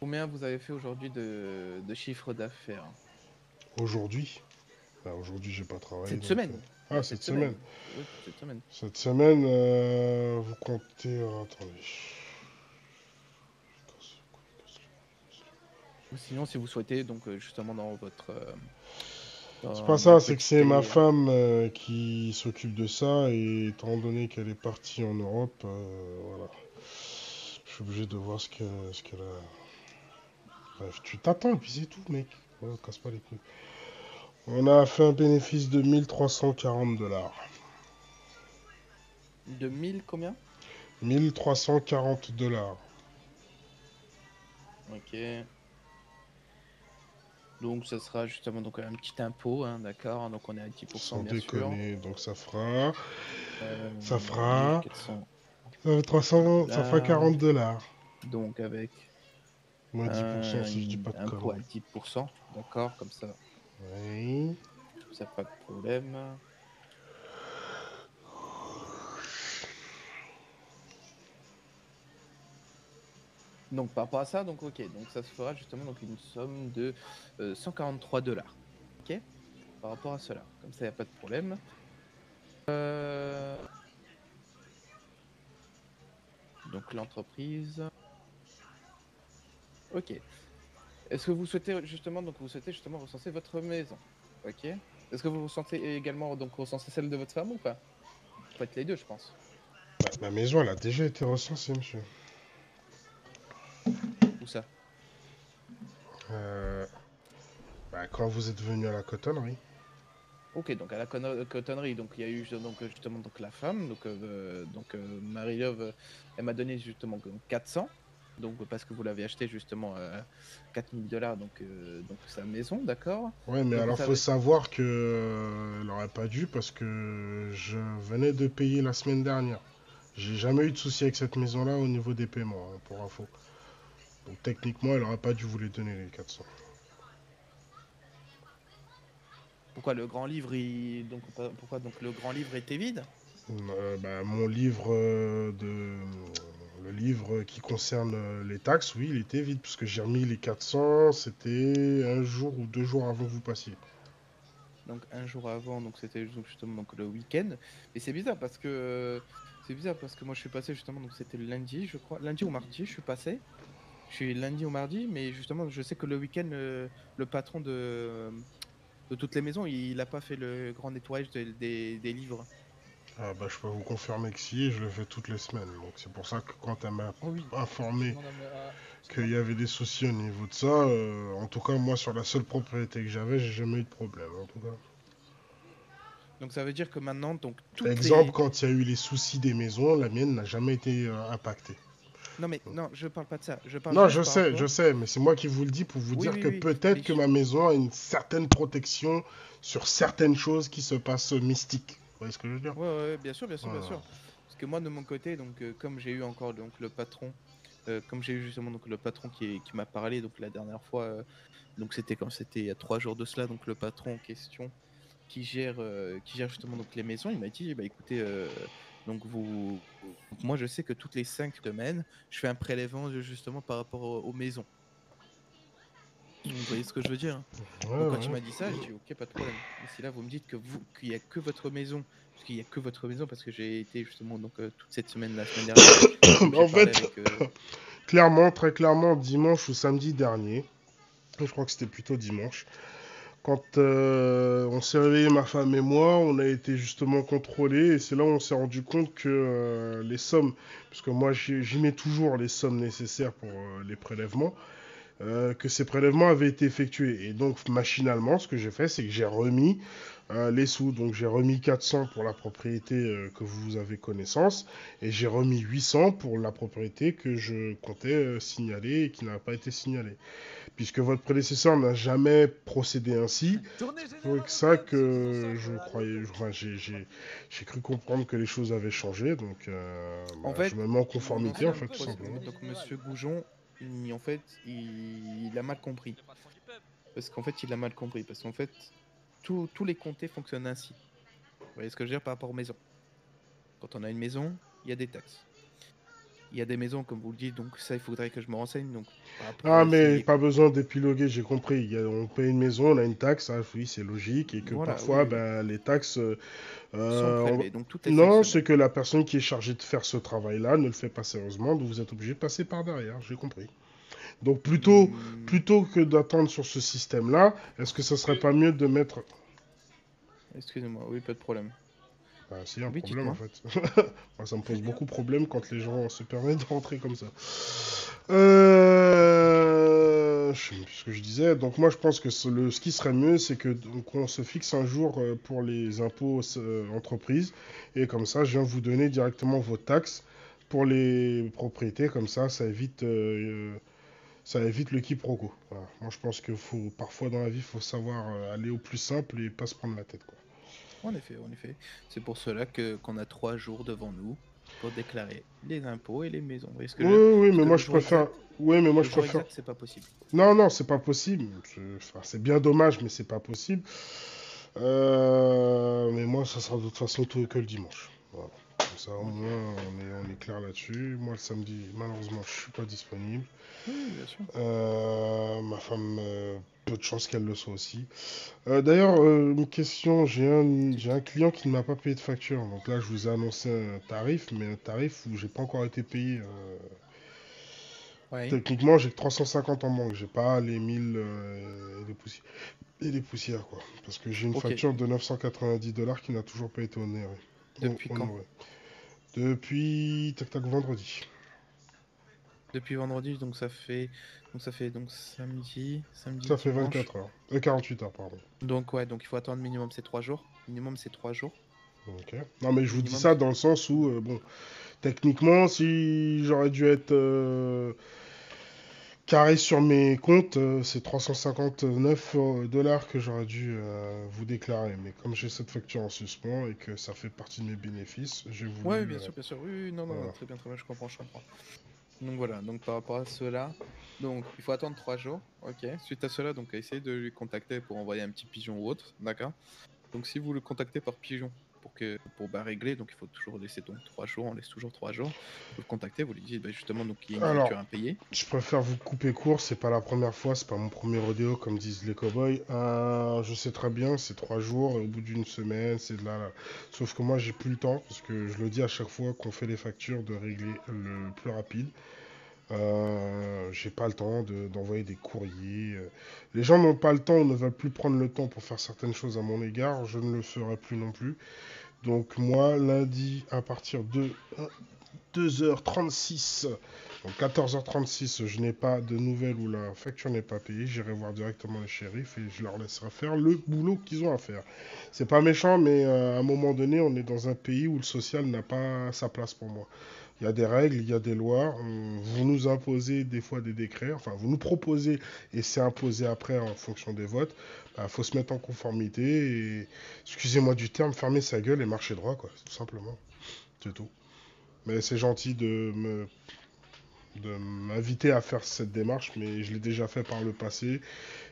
[SPEAKER 3] Combien vous avez fait aujourd'hui de, de chiffre d'affaires?
[SPEAKER 1] Aujourd'hui? Bah, Aujourd'hui, j'ai pas travaillé.
[SPEAKER 3] Cette
[SPEAKER 1] donc,
[SPEAKER 3] semaine
[SPEAKER 1] euh, Ah, cette semaine.
[SPEAKER 3] Oui, cette semaine.
[SPEAKER 1] Cette semaine, euh, vous comptez. euh, attendez.
[SPEAKER 3] Ou sinon, si vous souhaitez, donc euh, justement dans votre. euh,
[SPEAKER 1] C'est pas ça, c'est que c'est ma femme euh, qui s'occupe de ça et étant donné qu'elle est partie en Europe, voilà. Je suis obligé de voir ce qu'elle ce a. Bref, tu t'attends et puis c'est tout, mec. Ouais, casse pas les couilles. On a fait un bénéfice de 1340 dollars.
[SPEAKER 3] De 1000 combien?
[SPEAKER 1] 1340 dollars.
[SPEAKER 3] Ok. Donc ça sera justement donc un petit impôt, hein, d'accord Donc on est à 10%
[SPEAKER 1] Sans
[SPEAKER 3] bien sûr.
[SPEAKER 1] déconner, donc ça fera.
[SPEAKER 3] Euh,
[SPEAKER 1] Ça fera.
[SPEAKER 3] 400.
[SPEAKER 1] Ça fait 300, ça fera
[SPEAKER 3] Là.
[SPEAKER 1] 40 dollars.
[SPEAKER 3] Donc avec
[SPEAKER 1] Moins 10% si je dis pas de
[SPEAKER 3] impôt à
[SPEAKER 1] conneries.
[SPEAKER 3] 10%, d'accord, comme ça.
[SPEAKER 1] Oui.
[SPEAKER 3] Ça pas de problème. Donc par rapport à ça, donc ok, donc ça se fera justement donc une somme de euh, 143 dollars, ok, par rapport à cela. Comme ça, y a pas de problème. Euh, Donc l'entreprise. Ok. Est-ce que vous souhaitez justement donc vous souhaitez justement recenser votre maison, ok? Est-ce que vous ressentez également donc recenser celle de votre femme ou pas? Faites les deux, je pense.
[SPEAKER 1] Bah, ma maison, elle a déjà été recensée, monsieur.
[SPEAKER 3] Où ça?
[SPEAKER 1] Euh, bah, quand vous êtes venu à la cotonnerie.
[SPEAKER 3] Ok, donc à la cotonnerie, donc il y a eu donc, justement donc, la femme, donc, euh, donc euh, Marie-Love, elle m'a donné justement donc, 400, donc parce que vous l'avez acheté justement à 4000 dollars, donc, euh, donc sa maison, d'accord
[SPEAKER 1] Ouais, mais
[SPEAKER 3] Donc,
[SPEAKER 1] alors faut savoir que euh, elle aurait pas dû parce que je venais de payer la semaine dernière. J'ai jamais eu de souci avec cette maison-là au niveau des paiements, hein, pour info. Donc techniquement, elle aurait pas dû vous les donner les 400.
[SPEAKER 3] Pourquoi le grand livre, il... donc, pourquoi donc le grand livre était vide?
[SPEAKER 1] Euh, bah, mon livre euh, de le livre qui concerne euh, les taxes, oui, il était vide puisque j'ai remis les 400, c'était un jour ou deux jours avant que vous passiez.
[SPEAKER 3] donc un jour avant, donc c'était justement donc, le week-end. Et c'est bizarre parce que c'est bizarre parce que moi je suis passé justement donc c'était lundi, je crois, lundi ou mardi, je suis passé. Je suis lundi ou mardi, mais justement je sais que le week-end euh, le patron de de toutes les maisons, il a pas fait le grand nettoyage de- des, des livres.
[SPEAKER 1] Ah bah, je peux vous confirmer que si, je le fais toutes les semaines. Donc c'est pour ça que quand elle m'a
[SPEAKER 8] oui.
[SPEAKER 1] informé
[SPEAKER 8] ah,
[SPEAKER 1] qu'il y avait des soucis au niveau de ça, euh, en tout cas moi sur la seule propriété que j'avais, j'ai jamais eu de problème. En tout cas.
[SPEAKER 3] Donc ça veut dire que maintenant donc toutes
[SPEAKER 1] Exemple,
[SPEAKER 3] les...
[SPEAKER 1] quand il y a eu les soucis des maisons, la mienne n'a jamais été euh, impactée.
[SPEAKER 3] Non mais non, je parle pas de ça. Je parle
[SPEAKER 1] Non, je sais,
[SPEAKER 3] rapport-
[SPEAKER 1] je sais, mais c'est moi qui vous le dis pour vous
[SPEAKER 3] Oui,
[SPEAKER 1] dire
[SPEAKER 3] oui,
[SPEAKER 1] que
[SPEAKER 3] oui,
[SPEAKER 1] peut-être que ma maison a une certaine protection sur certaines choses qui se passent mystiques. Vous voyez ce que je veux dire?
[SPEAKER 3] Ouais, ouais, bien sûr, bien sûr, bien sûr. Parce que moi, de mon côté, donc, euh, comme j'ai eu encore donc, le patron, euh, comme j'ai eu justement donc, le patron qui, m'a parlé donc, la dernière fois, euh, donc c'était quand c'était il y a trois jours de cela, donc le patron en question qui gère, qui gère justement donc, les maisons, il m'a dit bah, écoutez, donc vous, moi je sais que toutes les cinq semaines, je fais un prélèvement justement par rapport aux, aux maisons. Vous voyez ce que je veux dire hein
[SPEAKER 1] Ouais,
[SPEAKER 3] donc quand
[SPEAKER 1] ouais.
[SPEAKER 3] il m'a dit ça, j'ai dit ok, pas de problème. Mais si là vous me dites que vous qu'il y a que votre maison, parce qu'il y a que votre maison, parce que j'ai été justement donc euh, toute cette semaine, la semaine dernière.
[SPEAKER 1] en fait,
[SPEAKER 3] avec, euh,
[SPEAKER 1] clairement, très clairement, dimanche ou samedi dernier, je crois que c'était plutôt dimanche, quand euh, on s'est réveillé, ma femme et moi, on a été justement contrôlés et c'est là où on s'est rendu compte que les sommes, parce que moi j'y mets toujours les sommes nécessaires pour les prélèvements, euh, que ces prélèvements avaient été effectués. Et donc machinalement, ce que j'ai fait, c'est que j'ai remis euh, les sous. Donc j'ai remis 400 pour la propriété euh, que vous avez connaissance et j'ai remis 800 pour la propriété que je comptais euh, signaler et qui n'a pas été signalée. Puisque votre prédécesseur n'a jamais procédé ainsi, c'est que ça que je croyais, enfin, j'ai- j'ai j'ai cru comprendre que les choses avaient changé, donc euh,
[SPEAKER 3] En
[SPEAKER 1] bah,
[SPEAKER 3] fait,
[SPEAKER 1] je me mets en conformité en fait tout simplement.
[SPEAKER 3] Donc Monsieur Goujon, il- en fait, il, a mal compris. Parce qu'en fait, il a mal compris. Parce qu'en fait, tous tous les comtés fonctionnent ainsi. Vous voyez ce que je veux dire par rapport aux maisons? Quand on a une maison, il y a des taxes. Il y a des maisons, comme vous le dites, donc ça, il faudrait que je me renseigne. Donc,
[SPEAKER 1] Ah mais
[SPEAKER 3] essayer-
[SPEAKER 1] pas besoin d'épiloguer, j'ai compris. Il y a- on paye une maison, on a une taxe, ah, oui c'est logique, et que
[SPEAKER 3] Voilà,
[SPEAKER 1] parfois
[SPEAKER 3] oui,
[SPEAKER 1] ben, les taxes... euh, euh,
[SPEAKER 3] prélevées, donc toutes les
[SPEAKER 1] non, c'est que la personne qui est chargée de faire ce travail-là ne le fait pas sérieusement, donc vous êtes obligé de passer par derrière, j'ai compris. Donc plutôt,
[SPEAKER 3] Hmm,
[SPEAKER 1] plutôt que d'attendre sur ce système-là, est-ce que ça serait pas mieux de mettre...
[SPEAKER 3] Excusez-moi, oui, pas de problème.
[SPEAKER 1] Bah, c'est un
[SPEAKER 3] Oui,
[SPEAKER 1] problème en
[SPEAKER 3] dites-moi.
[SPEAKER 1] fait. Ça me pose beaucoup de problèmes quand les gens se permettent de rentrer comme ça. Euh... Je sais plus ce que je disais. Donc moi je pense que ce, le, ce qui serait mieux c'est que donc, on se fixe un jour euh, pour les impôts euh, entreprises et comme ça je viens vous donner directement vos taxes pour les propriétés comme ça ça évite euh, ça évite le quiproquo. Voilà. Moi je pense que faut parfois dans la vie faut savoir aller au plus simple et pas se prendre la tête quoi.
[SPEAKER 3] En effet, en effet. C'est pour cela que qu'on a trois jours devant nous pour déclarer les impôts et les maisons. Que
[SPEAKER 1] Oui,
[SPEAKER 3] je
[SPEAKER 1] oui, mais moi je préfère.
[SPEAKER 3] exact-
[SPEAKER 1] Oui, mais moi je préfère.
[SPEAKER 3] c'est pas possible.
[SPEAKER 1] Non, non, c'est pas possible. C'est enfin, c'est bien dommage, mais c'est pas possible. Euh, Mais moi, ça sera de toute façon tout que le dimanche. Voilà. Comme ça, au moins, on est, on est clair là-dessus. Moi, le samedi, malheureusement, je suis pas disponible.
[SPEAKER 3] Oui, bien sûr.
[SPEAKER 1] Euh, ma femme, euh, peu de chance qu'elle le soit aussi. Euh, D'ailleurs, euh, une question, j'ai un, client qui ne m'a pas payé de facture. Donc là, je vous ai annoncé un tarif, mais un tarif où j'ai pas encore été payé. euh,
[SPEAKER 3] Ouais.
[SPEAKER 1] Techniquement, j'ai que 350 en banque. J'ai pas les 1000 euh, et, les poussières, et les poussières, quoi. Parce que j'ai une facture de 990 dollars qui n'a toujours pas été honorée.
[SPEAKER 3] Depuis quand?
[SPEAKER 1] Depuis, tac tac, vendredi.
[SPEAKER 3] Depuis vendredi, donc ça fait donc ça fait donc samedi, samedi.
[SPEAKER 1] Ça fait
[SPEAKER 3] dimanche.
[SPEAKER 1] 24 heures. Euh, 48 heures, pardon.
[SPEAKER 3] Donc ouais, donc il faut attendre minimum c'est 3 jours. Minimum c'est 3 jours.
[SPEAKER 1] Ok. Non, mais je vous dis ça dans le sens où, euh, bon, techniquement, si j'aurais dû être euh, carré sur mes comptes, euh, c'est 359 euh, dollars que j'aurais dû euh, vous déclarer. Mais comme j'ai cette facture en suspens et que ça fait partie de mes bénéfices, j'ai voulu.
[SPEAKER 3] Ouais, bien
[SPEAKER 1] euh,
[SPEAKER 3] sûr, bien sûr. Oui, oui, non, non,
[SPEAKER 1] voilà.
[SPEAKER 3] très bien, très bien, je comprends, je comprends. Donc voilà, donc par rapport à cela, donc il faut attendre 3 jours, ok. Suite à cela, donc essayez de lui contacter pour envoyer un petit pigeon ou autre, d'accord. Donc si vous le contactez par pigeon pour que pour bah, régler, donc il faut toujours laisser donc 3 jours, on laisse toujours 3 jours. Vous le contactez, vous lui dites bah, justement donc il y a une
[SPEAKER 1] Alors,
[SPEAKER 3] facture impayée.
[SPEAKER 1] Je préfère vous couper court, c'est pas la première fois, c'est pas mon premier rodéo comme disent les cowboys. Euh, je sais très bien, c'est trois jours, et au bout d'une semaine, c'est de là, là. Sauf que moi j'ai plus le temps, parce que je le dis à chaque fois qu'on fait les factures, de régler le plus rapide. Euh, j'ai pas le temps de- d'envoyer des courriers. euh. Les gens n'ont pas le temps ou ne veulent plus prendre le temps pour faire certaines choses à mon égard, je ne le ferai plus non plus. Donc moi, lundi, à partir de euh, 2h36, donc 14h36, je n'ai pas de nouvelles où la facture n'est pas payée. J'irai voir directement les shérifs et je leur laisserai faire le boulot qu'ils ont à faire. C'est pas méchant, mais euh, à un moment donné, on est dans un pays où le social n'a pas sa place pour moi. Il y a des règles, il y a des lois. Vous nous imposez des fois des décrets, enfin vous nous proposez et c'est imposé après en fonction des votes. Il faut se mettre en conformité et, excusez-moi du terme, fermer sa gueule et marcher droit, quoi, tout simplement. C'est tout. Mais c'est gentil de me de m'inviter à faire cette démarche, mais je l'ai déjà fait par le passé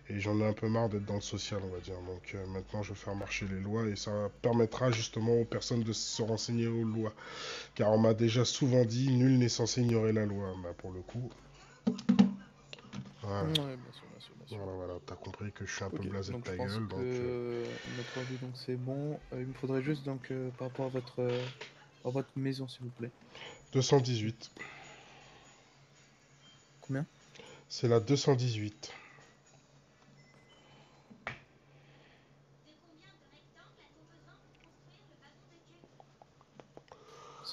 [SPEAKER 1] et j'en ai un peu marre d'être dans le social, on va dire. Donc euh, maintenant, je vais faire marcher les lois et ça permettra justement aux personnes de se renseigner aux lois. Car on m'a déjà souvent dit, nul n'est censé ignorer la loi. Bah, pour le coup. Voilà.
[SPEAKER 3] Ouais, bien sûr, bien sûr, bien sûr.
[SPEAKER 1] Voilà, voilà, t'as compris que je suis un peu blasé de ta gueule. Donc, euh,
[SPEAKER 3] notre avis donc c'est bon. Euh, il me faudrait juste donc euh, par rapport à votre à votre maison s'il vous plaît.
[SPEAKER 1] 218.
[SPEAKER 3] Combien?
[SPEAKER 1] C'est la 218.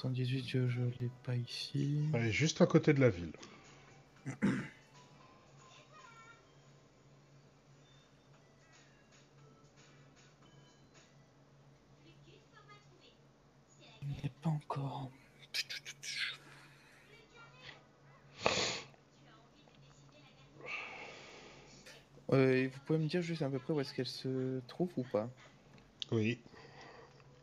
[SPEAKER 3] 118, je, je l'ai pas ici.
[SPEAKER 1] Elle est juste à côté de la ville.
[SPEAKER 3] Il n'est pas encore. Euh, vous pouvez me dire juste à peu près où est-ce qu'elle se trouve ou pas?
[SPEAKER 1] Oui.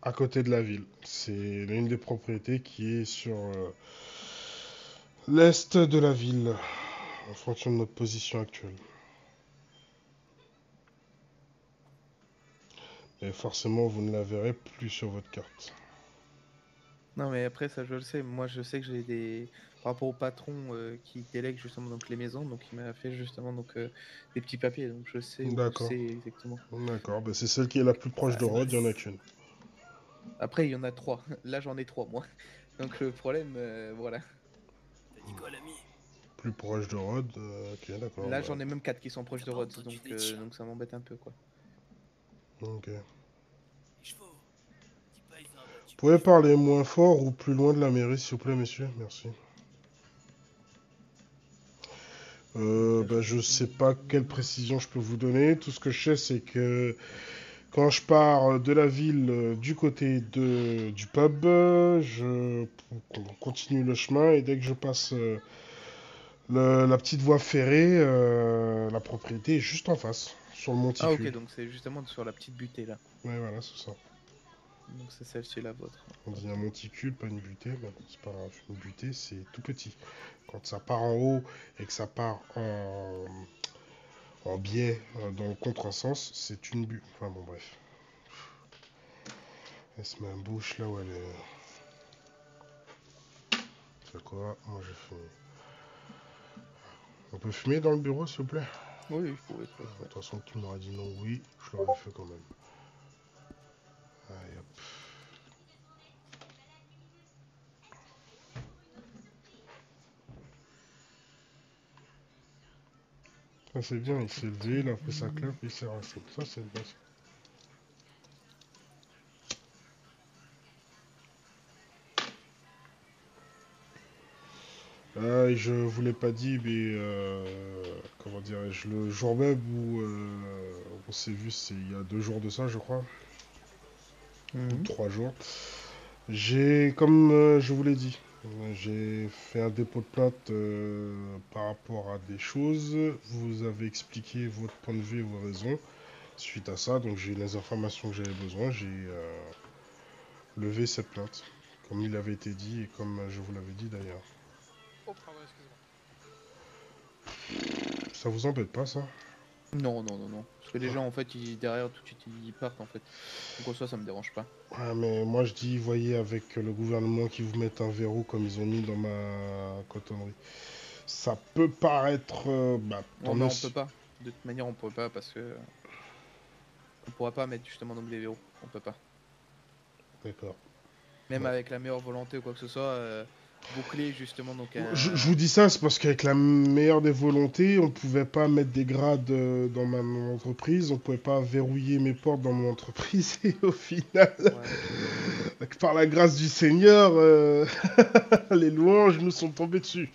[SPEAKER 1] À côté de la ville. C'est l'une des propriétés qui est sur euh, l'est de la ville. En fonction de notre position actuelle. Et forcément, vous ne la verrez plus sur votre carte.
[SPEAKER 3] Non, mais après, ça je le sais. Moi, je sais que j'ai des. Par rapport au patron euh, qui délègue justement donc les maisons, donc il m'a fait justement donc euh, des petits papiers, donc je sais où c'est exactement.
[SPEAKER 1] D'accord, bah c'est celle qui est la plus proche de Rhodes, il n'y en a qu'une.
[SPEAKER 3] Après, il y en a trois. Là, j'en ai trois, moi. Donc le problème, euh, voilà.
[SPEAKER 1] Plus proche de Rhodes, euh, ok, d'accord.
[SPEAKER 3] Là,
[SPEAKER 1] bah,
[SPEAKER 3] j'en ai même quatre qui sont proches de Rhodes, donc, euh, donc ça m'embête un peu, quoi.
[SPEAKER 1] Ok. Vous pouvez parler moins fort ou plus loin de la mairie, s'il vous plaît, messieurs? Merci. Euh, bah, je sais pas quelle précision je peux vous donner. Tout ce que je sais, c'est que quand je pars de la ville euh, du côté de, du pub, euh, je continue le chemin et dès que je passe euh, le- la petite voie ferrée, euh, la propriété est juste en face, sur le monticule.
[SPEAKER 3] Ah, ok, donc c'est justement sur la petite butée là.
[SPEAKER 1] Ouais, voilà, c'est ça.
[SPEAKER 3] Donc c'est celle-ci, la vôtre.
[SPEAKER 1] On dit un monticule, pas une butée. mais bon, c'est pas grave. Une butée, c'est tout petit. Quand ça part en haut et que ça part en, en biais euh, dans le contre-sens, c'est une butte. Enfin bon, bref. Elle se met en bouche là où elle est? C'est quoi? Moi, je fais. On peut fumer dans le bureau, s'il vous plaît?
[SPEAKER 3] Oui, il faut.
[SPEAKER 1] De toute façon, tu m'aurais dit non, oui, je l'aurais fait quand même. Allez, hop. Ça c'est bien, il s'est levé, il a pris sa clope, il s'est rassis. Ça c'est bien. et je vous l'ai pas dit, mais euh, comment dirais-je, le jour même où euh, on s'est vu, c'est il y a deux jours de ça, je crois, ou trois jours. J'ai, comme euh, je vous l'ai dit, j'ai fait un dépôt de plainte euh, par rapport à des choses. Vous avez expliqué votre point de vue et vos raisons. Suite à ça, donc j'ai eu les informations que j'avais besoin. J'ai euh, levé cette plainte, comme il avait été dit et comme euh, je vous l'avais dit d'ailleurs.
[SPEAKER 11] Oh, pardon, excusez-moi.
[SPEAKER 1] Ça vous embête pas ça?
[SPEAKER 3] Non, non, non, non. Parce que les gens, en fait, ils, derrière, tout de suite, ils partent, en fait. Donc en soi, ça me dérange pas.
[SPEAKER 1] Ouais, mais moi je dis, voyez, avec le gouvernement qui vous met un verrou comme ils ont mis dans ma cotonnerie. Ça peut paraître. euh, bah,
[SPEAKER 3] Non,
[SPEAKER 1] mieux
[SPEAKER 3] on peut pas. De toute manière, on peut pas parce que. On pourra pas mettre justement donc des verrous. On peut pas.
[SPEAKER 1] D'accord.
[SPEAKER 3] Même avec la meilleure volonté ou quoi que ce soit, euh, boucler justement donc un.
[SPEAKER 1] Je, je vous dis ça, c'est parce qu'avec la meilleure des volontés, on pouvait pas mettre des grades euh, dans ma mon entreprise, on pouvait pas verrouiller mes portes dans mon entreprise, et au final, par la grâce du Seigneur, euh, les louanges nous sont tombées dessus.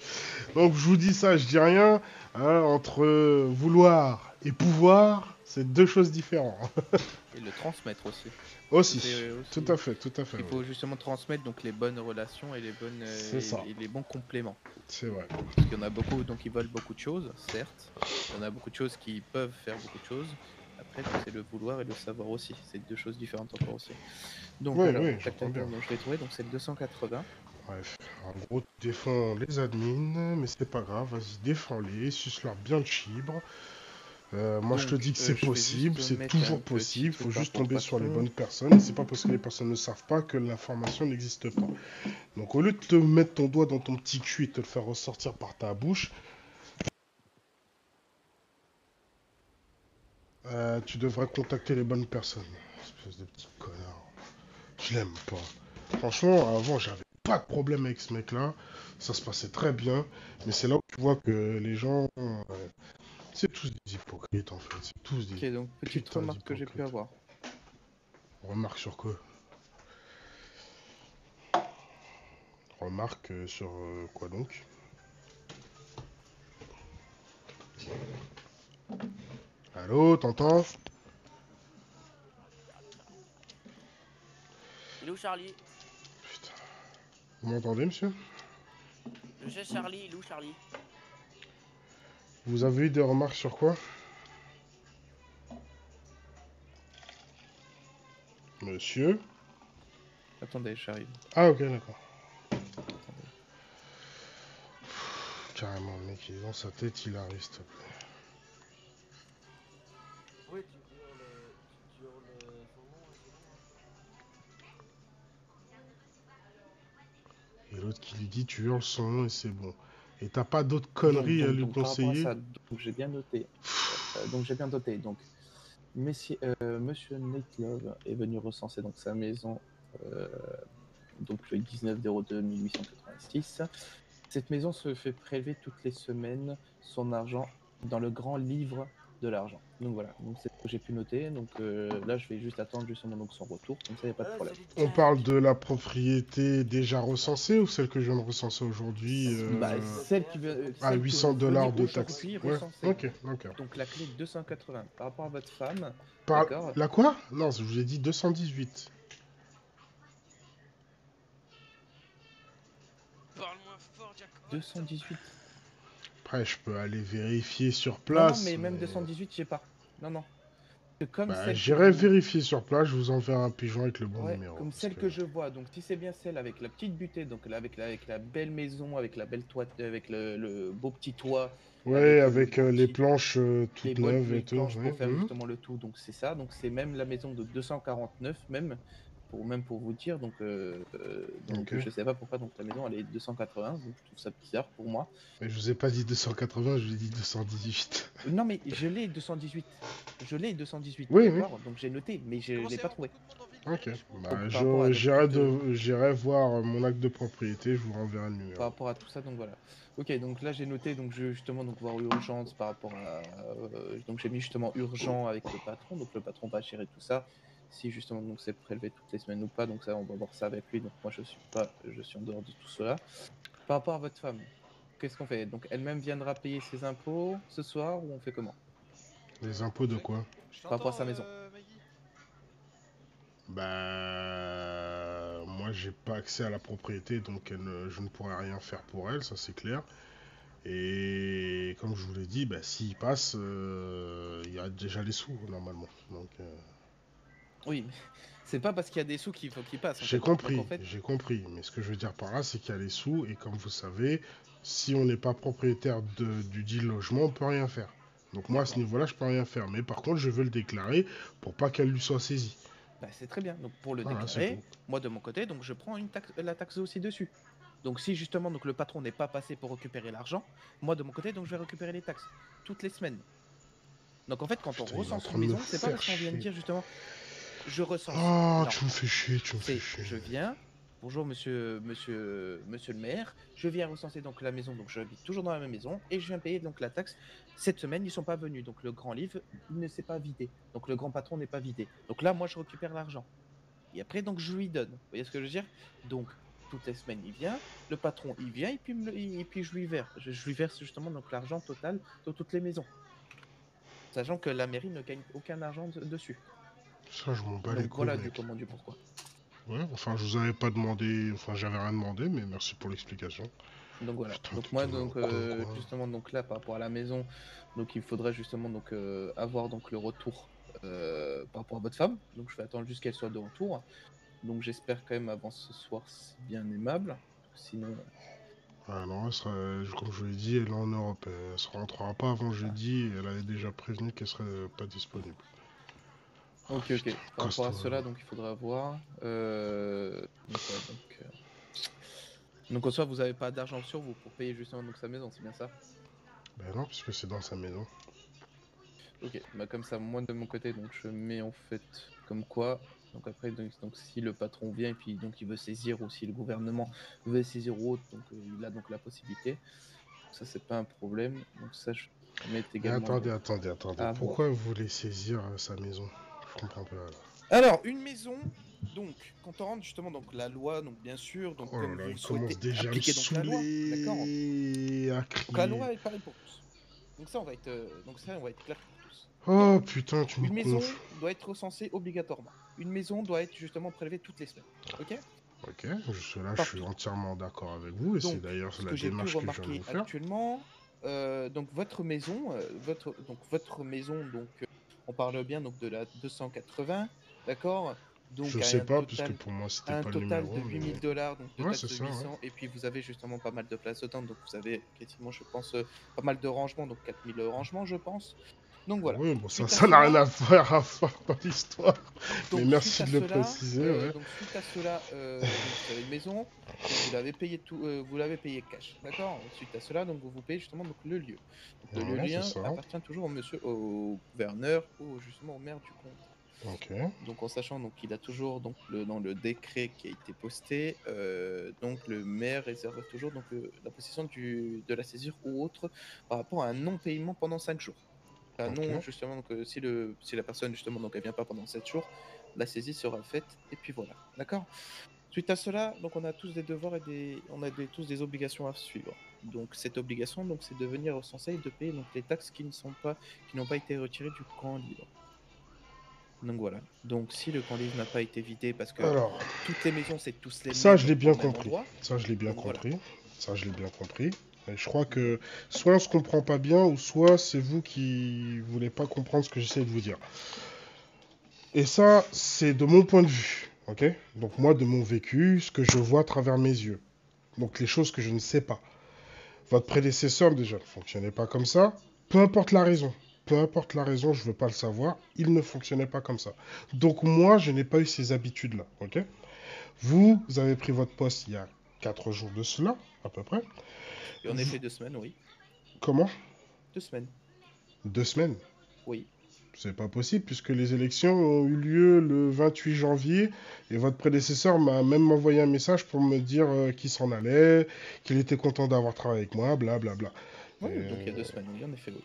[SPEAKER 1] Donc je vous dis ça, je dis rien, hein, entre euh, vouloir et pouvoir, c'est deux choses différentes.
[SPEAKER 3] Et le transmettre aussi.
[SPEAKER 1] Aussi,
[SPEAKER 3] euh,
[SPEAKER 1] tout à fait, tout à fait.
[SPEAKER 3] Il
[SPEAKER 1] ouais.
[SPEAKER 3] faut justement transmettre donc les bonnes relations et les bonnes euh, et- et les bons compléments.
[SPEAKER 1] C'est vrai.
[SPEAKER 3] Parce qu'il y en a beaucoup donc ils veulent beaucoup de choses, certes. Il y en a beaucoup de choses qui peuvent faire beaucoup de choses. Après c'est le vouloir et le savoir aussi. C'est deux choses différentes encore aussi. Donc
[SPEAKER 1] Oui,
[SPEAKER 3] alors, tac, tac,
[SPEAKER 1] bien.
[SPEAKER 3] donc je vais trouver donc c'est le 280.
[SPEAKER 1] Bref, en gros, tu défends les admins, mais c'est pas grave, vas-y, défends-les, suce-leur bien le chibre. Euh, moi, je te dis que
[SPEAKER 3] euh,
[SPEAKER 1] c'est possible, c'est toujours possible, faut
[SPEAKER 3] truc
[SPEAKER 1] juste tomber sur les bonnes personnes, c'est pas parce que les personnes ne savent pas que l'information n'existe pas. Donc, au lieu de te mettre ton doigt dans ton petit cul et te le faire ressortir par ta bouche, euh, tu devrais contacter les bonnes personnes. Espèce de petit connard. Je l'aime pas. Franchement, avant, j'avais pas de problème avec ce mec-là. Ça se passait très bien. Mais c'est là où tu vois que les gens. C'est tous des hypocrites en fait. C'est tous des.
[SPEAKER 3] Ok donc petite remarque que j'ai pu avoir.
[SPEAKER 1] Remarque sur quoi? Remarque euh, sur euh, quoi donc? Allô, t'entends?
[SPEAKER 13] Il est où Charlie?
[SPEAKER 1] Vous m'entendez, monsieur?
[SPEAKER 13] Je sais Charlie, il est où Charlie?
[SPEAKER 1] Vous avez eu des remarques sur quoi? Monsieur?
[SPEAKER 3] Attendez, j'arrive.
[SPEAKER 1] Ah, ok, d'accord. Carrément, le mec, il est dans sa tête, il arrive, s'il te plaît.
[SPEAKER 13] Oui, tu hurles, tu hurles son nom
[SPEAKER 1] Et l'autre qui lui dit, tu hurles son nom et c'est bon. Et t'as pas d'autres conneries
[SPEAKER 3] Donc,
[SPEAKER 1] à
[SPEAKER 3] donc,
[SPEAKER 1] lui
[SPEAKER 3] donc, par rapport à
[SPEAKER 1] conseiller
[SPEAKER 3] ça, donc j'ai bien noté. Euh, donc j'ai bien noté. Donc Messi- euh, Monsieur Nightlove est venu recenser donc sa maison euh, donc le 19 02 1886. Cette maison se fait prélever toutes les semaines son argent dans le grand livre de l'argent. Donc voilà, donc c'est ce que j'ai pu noter. Donc euh, là je vais juste attendre justement donc son retour, comme ça il n'y a pas de problème.
[SPEAKER 1] On parle de la propriété déjà recensée ou celle que je viens de recenser aujourd'hui euh,
[SPEAKER 3] Bah, celle qui veut, euh,
[SPEAKER 1] à
[SPEAKER 3] celle que
[SPEAKER 1] 800
[SPEAKER 3] vous
[SPEAKER 1] dollars de taxes. Ouais,
[SPEAKER 3] recenser.
[SPEAKER 1] ok, d'accord.
[SPEAKER 3] Donc la clé 280 par rapport à votre femme.
[SPEAKER 1] Par-. La quoi? Non, je vous ai dit 218.
[SPEAKER 13] Parle-moi fort, Jack.
[SPEAKER 3] 218.
[SPEAKER 1] Après, je peux aller vérifier sur place.
[SPEAKER 3] non, mais même 218, j'ai pas. Non, non. Comme
[SPEAKER 1] Bah,
[SPEAKER 3] que
[SPEAKER 1] J'irai vérifier sur place, je vous enverrai un pigeon avec le bon
[SPEAKER 3] Ouais,
[SPEAKER 1] numéro.
[SPEAKER 3] comme celle
[SPEAKER 1] que-
[SPEAKER 3] que je vois. Donc, si c'est bien celle avec la petite butée, donc là, avec la, avec la belle maison, avec la belle toit, avec le, le beau petit toit.
[SPEAKER 1] Ouais, avec euh, les planches euh, toutes neuves et tout.
[SPEAKER 3] planches
[SPEAKER 1] ouais,
[SPEAKER 3] pour faire
[SPEAKER 1] mhm.
[SPEAKER 3] justement le tout. Donc, c'est ça. Donc, c'est même la maison de 249, même. Pour, même pour vous dire, donc, euh, euh, donc je sais pas pourquoi donc la maison elle est 280, donc je trouve ça bizarre pour moi.
[SPEAKER 1] Mais je vous ai pas dit 280, je vous ai dit 218.
[SPEAKER 3] Non mais je l'ai 218. Je l'ai 218.
[SPEAKER 1] Oui,
[SPEAKER 3] d'accord Donc j'ai noté, mais je l'ai pas trouvé.
[SPEAKER 1] Ok. Bah, j'irai de- j'irai voir euh, mon acte de propriété, je vous renverrai le numéro.
[SPEAKER 3] Par rapport à tout ça, donc voilà. Ok, donc là j'ai noté, donc je justement donc voir urgence par rapport à, euh, donc j'ai mis justement urgent avec le patron, donc le patron va gérer tout ça. Si justement donc c'est prélevé toutes les semaines ou pas, donc ça on va voir ça avec lui. Donc moi je suis pas, je suis en dehors de tout cela. Par rapport à votre femme,
[SPEAKER 5] qu'est-ce qu'on fait? Donc elle-même viendra payer ses impôts ce soir ou on fait comment?
[SPEAKER 1] Les impôts de quoi?
[SPEAKER 5] Par rapport à sa maison.
[SPEAKER 1] Bah. Moi, j'ai pas accès à la propriété, donc elle ne- je ne pourrais rien faire pour elle, ça c'est clair. Et comme je vous l'ai dit, bah, s'il passe, euh, il y a déjà les sous normalement. Donc, euh,
[SPEAKER 5] Oui, mais c'est pas parce qu'il y a des sous qu'il faut qu'il passe. en
[SPEAKER 1] j'ai compris,
[SPEAKER 5] Donc, en fait,
[SPEAKER 1] j'ai compris. Mais ce que je veux dire par là, c'est qu'il y a les sous, et comme vous savez, si on n'est pas propriétaire de- du dit logement, on peut rien faire. Donc moi, à ce niveau-là, je peux rien faire. Mais par contre, je veux le déclarer pour pas qu'elle lui soit saisie.
[SPEAKER 5] bah, c'est très bien. Donc pour le
[SPEAKER 1] Voilà,
[SPEAKER 5] déclarer, moi de mon côté, donc je prends une taxe, la taxe aussi dessus. Donc si justement donc le patron n'est pas passé pour récupérer l'argent, moi de mon côté donc je vais récupérer les taxes toutes les semaines. Donc en fait quand
[SPEAKER 1] Putain,
[SPEAKER 5] on
[SPEAKER 1] de me
[SPEAKER 5] maison, c'est pas parce qu'on vient de dire justement je recense.
[SPEAKER 1] Oh,
[SPEAKER 5] Non.
[SPEAKER 1] tu me fais chier, tu me fais chier.
[SPEAKER 5] je viens, bonjour monsieur, monsieur, monsieur le maire, je viens recenser donc la maison, donc j'habite toujours dans la même maison, et je viens payer donc la taxe. Cette semaine, ils sont pas venus, donc le grand livre, il ne s'est pas vidé, donc le grand patron n'est pas vidé. Donc là, moi, je récupère l'argent. Et après, donc, je lui donne. Vous voyez ce que je veux dire? Donc, toutes les semaines, il vient, le patron, il vient, et puis, le- et puis je lui verse. Je, je lui verse justement donc l'argent total de toutes les maisons. Sachant que la mairie ne gagne aucun argent de- dessus.
[SPEAKER 1] Ça, je m'en bats les couilles,
[SPEAKER 5] voilà du
[SPEAKER 1] mec.
[SPEAKER 5] comment du pourquoi.
[SPEAKER 1] Ouais, enfin, je vous avais pas demandé, enfin, j'avais rien demandé, mais merci pour l'explication.
[SPEAKER 5] Donc voilà.
[SPEAKER 1] Putain,
[SPEAKER 5] donc moi donc euh, justement donc là par rapport à la maison, donc il faudrait justement donc euh, avoir donc le retour euh, par rapport à votre femme. Donc je vais attendre jusqu'elle soit de retour. Donc j'espère quand même avant ce soir c'est bien aimable. Sinon
[SPEAKER 1] Ah non, elle sera, comme je vous l'ai dit, elle est en Europe. Elle se rentrera pas avant jeudi et elle avait déjà prévenu qu'elle serait pas disponible.
[SPEAKER 5] Ok ok. Par rapport à cela donc il faudra voir. Euh... Donc, ouais, donc, euh, donc en soi vous avez pas d'argent sur vous pour payer justement donc sa maison c'est bien ça?
[SPEAKER 1] Ben non, puisque c'est dans sa maison.
[SPEAKER 5] Ok, bah comme ça, moi de mon côté, donc je mets en fait comme quoi. Donc après, donc, donc, si le patron vient et puis donc il veut saisir ou si le gouvernement veut saisir ou autre, donc euh, il a donc la possibilité. Ça c'est pas un problème. Donc ça je
[SPEAKER 1] Mais
[SPEAKER 5] également.
[SPEAKER 1] attendez, attendez, attendez. Pourquoi vous voulez saisir sa maison? Je comprends pas. là.
[SPEAKER 3] Alors, une maison, donc, quand on rentre justement donc la loi, donc bien sûr, donc
[SPEAKER 1] Oh là
[SPEAKER 3] comme
[SPEAKER 1] là,
[SPEAKER 3] vous
[SPEAKER 1] il commence déjà à me
[SPEAKER 3] appliquer donc la loi, Donc la loi est pareille pour tous. Donc ça, on va être, euh, donc ça, on va être clair pour tous.
[SPEAKER 1] Oh putain, tu me
[SPEAKER 3] Une maison doit être recensée obligatoirement. Une maison doit être justement prélevée toutes les semaines. Ok?
[SPEAKER 1] Ok, là, je suis entièrement d'accord avec vous et c'est d'ailleurs la
[SPEAKER 3] que pu
[SPEAKER 1] démarche que je viens de
[SPEAKER 3] remarquer
[SPEAKER 1] vous faire.
[SPEAKER 3] actuellement, euh, donc votre maison, euh, votre donc votre maison, donc on parle bien donc de la 280, d'accord? Donc
[SPEAKER 1] Je sais pas,
[SPEAKER 3] total-
[SPEAKER 1] puisque pour moi, c'était
[SPEAKER 3] un
[SPEAKER 1] pas le
[SPEAKER 3] total de
[SPEAKER 1] mais-
[SPEAKER 3] 8000 dollars, donc de
[SPEAKER 1] Ouais, c'est
[SPEAKER 3] de
[SPEAKER 1] ça, ouais.
[SPEAKER 3] 800, et puis vous avez justement pas mal de place dedans, donc vous avez effectivement, je pense, euh, pas mal de rangements, donc 4000 rangements, je pense. Donc voilà.
[SPEAKER 1] Oui, bon, ça n'a
[SPEAKER 3] cela-
[SPEAKER 1] rien à faire à faire dans l'histoire. Mais merci de le
[SPEAKER 3] cela,
[SPEAKER 1] préciser,
[SPEAKER 3] euh,
[SPEAKER 1] ouais.
[SPEAKER 3] Donc suite à cela, euh, donc, vous avez une maison, vous l'avez payé tout, euh, vous l'avez payé cash, d'accord? Suite à cela, donc vous vous payez justement donc le lieu. Donc, le
[SPEAKER 1] Voilà,
[SPEAKER 3] lieu appartient toujours au monsieur, au gouverneur ou justement au maire du comte. Donc en sachant donc qu'il a toujours donc le, dans le décret qui a été posté, euh, donc le maire réserve toujours donc le- la possession du, de la césure ou autre par rapport à un non paiement pendant 5 jours. Un
[SPEAKER 1] Ok.
[SPEAKER 3] non justement donc euh, si le si la personne justement donc elle vient pas pendant 7 jours, la saisie sera faite et puis voilà, d'accord? Suite à cela, donc on a tous des devoirs et des on a des- tous des obligations à suivre. Donc cette obligation donc c'est de venir recenser et de payer donc les taxes qui ne sont pas qui n'ont pas été retirées du camp libre. Donc voilà. Donc si le camp livre n'a pas été vidé parce que
[SPEAKER 1] Alors,
[SPEAKER 3] toutes les maisons c'est tous les
[SPEAKER 1] Ça,
[SPEAKER 3] mêmes
[SPEAKER 1] je l'ai bien
[SPEAKER 3] au
[SPEAKER 1] compris.
[SPEAKER 3] endroit.
[SPEAKER 1] Ça, je l'ai bien
[SPEAKER 3] voilà.
[SPEAKER 1] compris. Ça, je l'ai bien compris. Je crois que soit on se comprend pas bien, ou soit c'est vous qui voulez pas comprendre ce que j'essaie de vous dire. Et ça, c'est de mon point de vue. Ok? Donc moi, de mon vécu, ce que je vois à travers mes yeux. Donc les choses que je ne sais pas. Votre prédécesseur, déjà, ne fonctionnait pas comme ça. Peu importe la raison. Peu importe la raison, je veux pas le savoir. Il ne fonctionnait pas comme ça. Donc moi, je n'ai pas eu ces habitudes-là. Ok? Vous, vous avez pris votre poste il y a 4 jours de cela, à peu près.
[SPEAKER 3] Et en effet deux semaines, oui.
[SPEAKER 1] Comment?
[SPEAKER 3] Deux semaines.
[SPEAKER 1] Deux semaines?
[SPEAKER 3] Oui.
[SPEAKER 1] C'est pas possible puisque les élections ont eu lieu le 28 janvier et votre prédécesseur m'a même envoyé un message pour me dire euh, qu'il s'en allait, qu'il était content d'avoir travaillé avec moi, blablabla.
[SPEAKER 3] Oui,
[SPEAKER 1] Euh,
[SPEAKER 3] donc il y a deux semaines, oui, en effet, oui.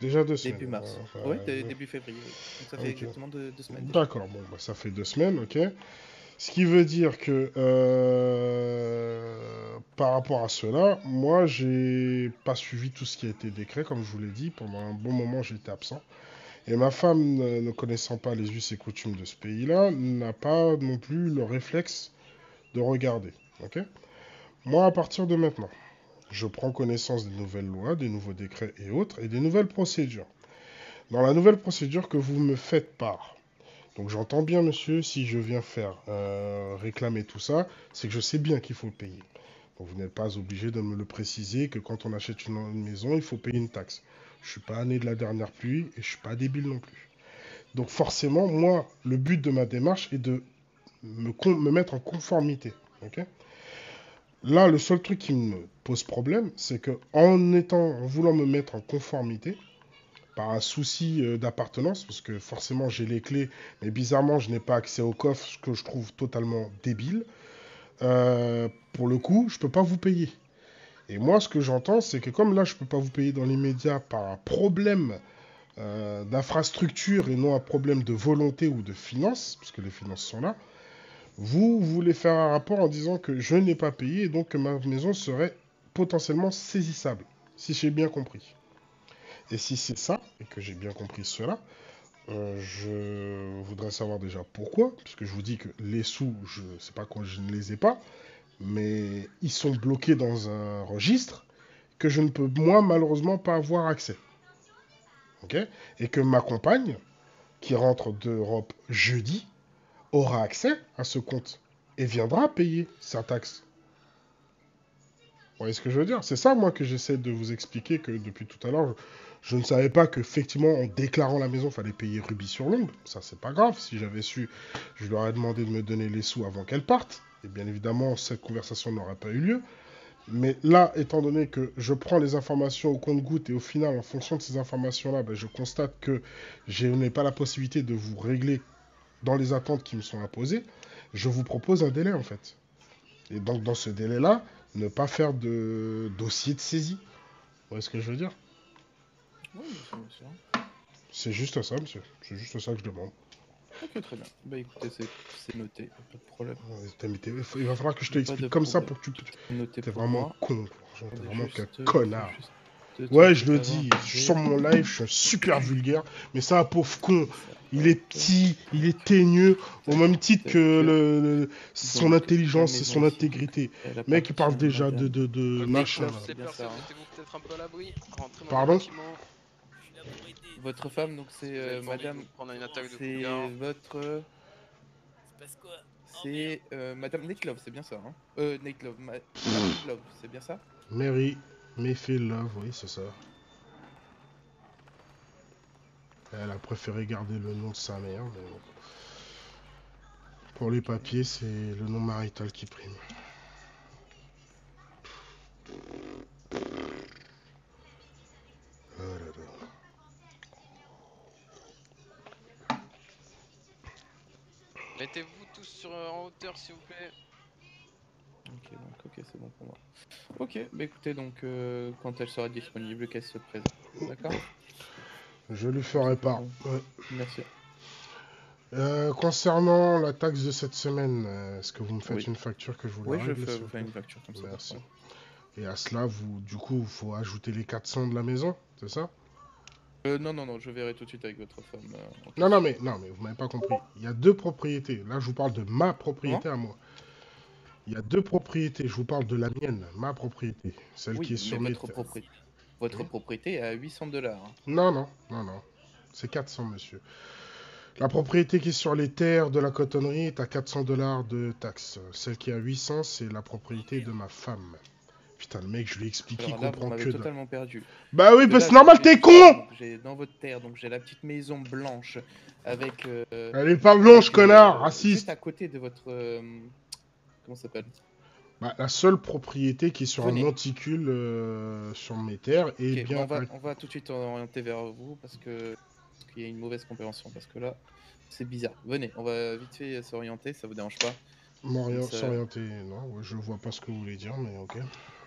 [SPEAKER 1] Déjà deux semaines.
[SPEAKER 3] Début mars.
[SPEAKER 1] euh, enfin,
[SPEAKER 3] oui,
[SPEAKER 1] euh,
[SPEAKER 3] début février. Donc ça fait exactement deux, deux semaines.
[SPEAKER 1] D'accord, bon, bah, ça fait deux semaines, ok. Ce qui veut dire que euh, par rapport à cela, moi, j'ai pas suivi tout ce qui a été décret, comme je vous l'ai dit. Pendant un bon moment, j'étais absent. Et ma femme, ne connaissant pas les us et coutumes de ce pays-là, n'a pas non plus le réflexe de regarder. Moi, à partir de maintenant, je prends connaissance des nouvelles lois, des nouveaux décrets et autres, et des nouvelles procédures. Dans la nouvelle procédure que vous me faites part, donc j'entends bien, monsieur, si je viens faire euh, réclamer tout ça, c'est que je sais bien qu'il faut payer. Vous n'êtes pas obligé de me le préciser que quand on achète une, maison, il faut payer une taxe. Je suis pas né de la dernière pluie et je suis pas débile non plus. Donc forcément, moi, le but de ma démarche est de me, mettre en conformité. Là, le seul truc qui me pose problème, c'est que étant, en voulant me mettre en conformité, par un souci euh, d'appartenance, parce que forcément j'ai les clés, mais bizarrement je n'ai pas accès au coffre, ce que je trouve totalement débile. euh, pour le coup, je peux pas vous payer. Et moi, ce que j'entends, c'est que comme là, je peux pas vous payer dans l'immédiat par un problème euh, d'infrastructure et non un problème de volonté ou de finances, parce que les finances sont là, vous voulez faire un rapport en disant que je n'ai pas payé et donc que ma maison serait potentiellement saisissable, si j'ai bien compris. Et si c'est ça, et que j'ai bien compris cela, euh, je voudrais savoir déjà pourquoi, puisque je vous dis que les sous, je sais pas quoi, je ne les ai pas, mais ils sont bloqués dans un registre que je ne peux moi malheureusement pas avoir accès. Ok? Et que ma compagne, qui rentre d'Europe jeudi, aura accès à ce compte et viendra payer sa taxe. Vous voyez ce que je veux dire? C'est ça, moi, que j'essaie de vous expliquer que depuis tout à l'heure, je, ne savais pas qu'effectivement, en déclarant la maison, il fallait payer rubis sur l'ongle. Ça, c'est pas grave. Si j'avais su, je leur ai demandé de me donner les sous avant qu'elle parte. Et bien évidemment, cette conversation n'aurait pas eu lieu. Mais là, étant donné que je prends les informations au compte-goutte et au final, en fonction de ces informations-là, ben, je constate que je n'ai pas la possibilité de vous régler dans les attentes qui me sont imposées, je vous propose un délai en fait. Et donc dans ce délai-là, ne pas faire de dossier de saisie. Vous voyez ce que je veux dire?
[SPEAKER 3] Oui, sûr.
[SPEAKER 1] C'est juste ça, monsieur. C'est juste ça que je demande.
[SPEAKER 3] Ok, très bien. Bah écoutez, c'est noté, pas de problème.
[SPEAKER 1] Il va falloir que je te l'explique comme ça pour que tu... T'es vraiment
[SPEAKER 3] moi.
[SPEAKER 1] con. T'es vraiment qu'un connard.
[SPEAKER 3] juste
[SPEAKER 1] Ouais, je le dis. Je sur mon live, je suis super vulgaire. Mais un pauvre con. Il est petit, il est teigneux, au même titre que le, le- son intelligence et son intégrité. Mec, il parle déjà de, machin.
[SPEAKER 3] Hein.
[SPEAKER 1] Pardon.
[SPEAKER 3] Votre femme, donc c'est euh, madame. C'est votre. C'est euh, madame Netlove, c'est bien ça, hein Euh, Netlove, ma... C'est bien ça?
[SPEAKER 1] Mary, Mayfield Love, oui, c'est ça. Elle a préféré garder le nom de sa mère, mais bon. Pour les papiers, c'est le nom marital qui prime. Oh là là.
[SPEAKER 6] Mettez-vous tous sur, euh, en hauteur, s'il vous plaît.
[SPEAKER 3] Ok, donc ok, c'est bon pour moi. Ok, bah écoutez, donc euh, quand elle sera disponible, qu'elle se présente. D'accord?
[SPEAKER 1] Je lui ferai part. Ouais.
[SPEAKER 3] Merci.
[SPEAKER 1] Euh, concernant la taxe de cette semaine, est-ce que vous me faites
[SPEAKER 3] Oui.
[SPEAKER 1] une facture que je vous
[SPEAKER 3] Oui,
[SPEAKER 1] la
[SPEAKER 3] je
[SPEAKER 1] règle,
[SPEAKER 3] fais, vous une facture comme ça.
[SPEAKER 1] Merci. Et à cela, vous, du coup, il faut ajouter les 400 de la maison, c'est ça?
[SPEAKER 3] Euh, non, non, non, je verrai tout de suite avec votre femme. euh,
[SPEAKER 1] Non, non, mais, non, mais vous m'avez pas compris. Il y a deux propriétés. Là, je vous parle de ma propriété à moi. Il y a deux propriétés. Je vous parle de la mienne, ma propriété. Celle
[SPEAKER 3] Oui,
[SPEAKER 1] qui est sur mes
[SPEAKER 3] votre propriété. Votre propriété est à 800 dollars.
[SPEAKER 1] Non, non, non, non. C'est 400, monsieur. La propriété qui est sur les terres de la cotonnerie est à 400 dollars de taxes. Celle qui est à 800, c'est la propriété de ma femme. Putain, le mec, je lui ai expliqué, il comprend que
[SPEAKER 3] totalement perdu.
[SPEAKER 1] Bah oui,
[SPEAKER 3] Parce que
[SPEAKER 1] bah normal, t'es con
[SPEAKER 3] J'ai dans votre terre, donc j'ai la petite maison blanche avec. euh,
[SPEAKER 1] Elle est pas blanche,
[SPEAKER 3] avec,
[SPEAKER 1] connard,
[SPEAKER 3] euh,
[SPEAKER 1] raciste.
[SPEAKER 3] Juste à côté de votre. euh, comment ça s'appelle?
[SPEAKER 1] Bah, la seule propriété qui est sur
[SPEAKER 3] Venez.
[SPEAKER 1] un monticule euh, sur mes terres est bien.
[SPEAKER 3] on, va,
[SPEAKER 1] à-
[SPEAKER 3] on va tout de suite orienter vers vous parce que parce qu'il y a une mauvaise compréhension. Parce que là, c'est bizarre. Venez, on va vite fait s'orienter, ça vous dérange pas Ça-
[SPEAKER 1] S'orienter, non, ouais, je vois pas ce que vous voulez dire, mais ok.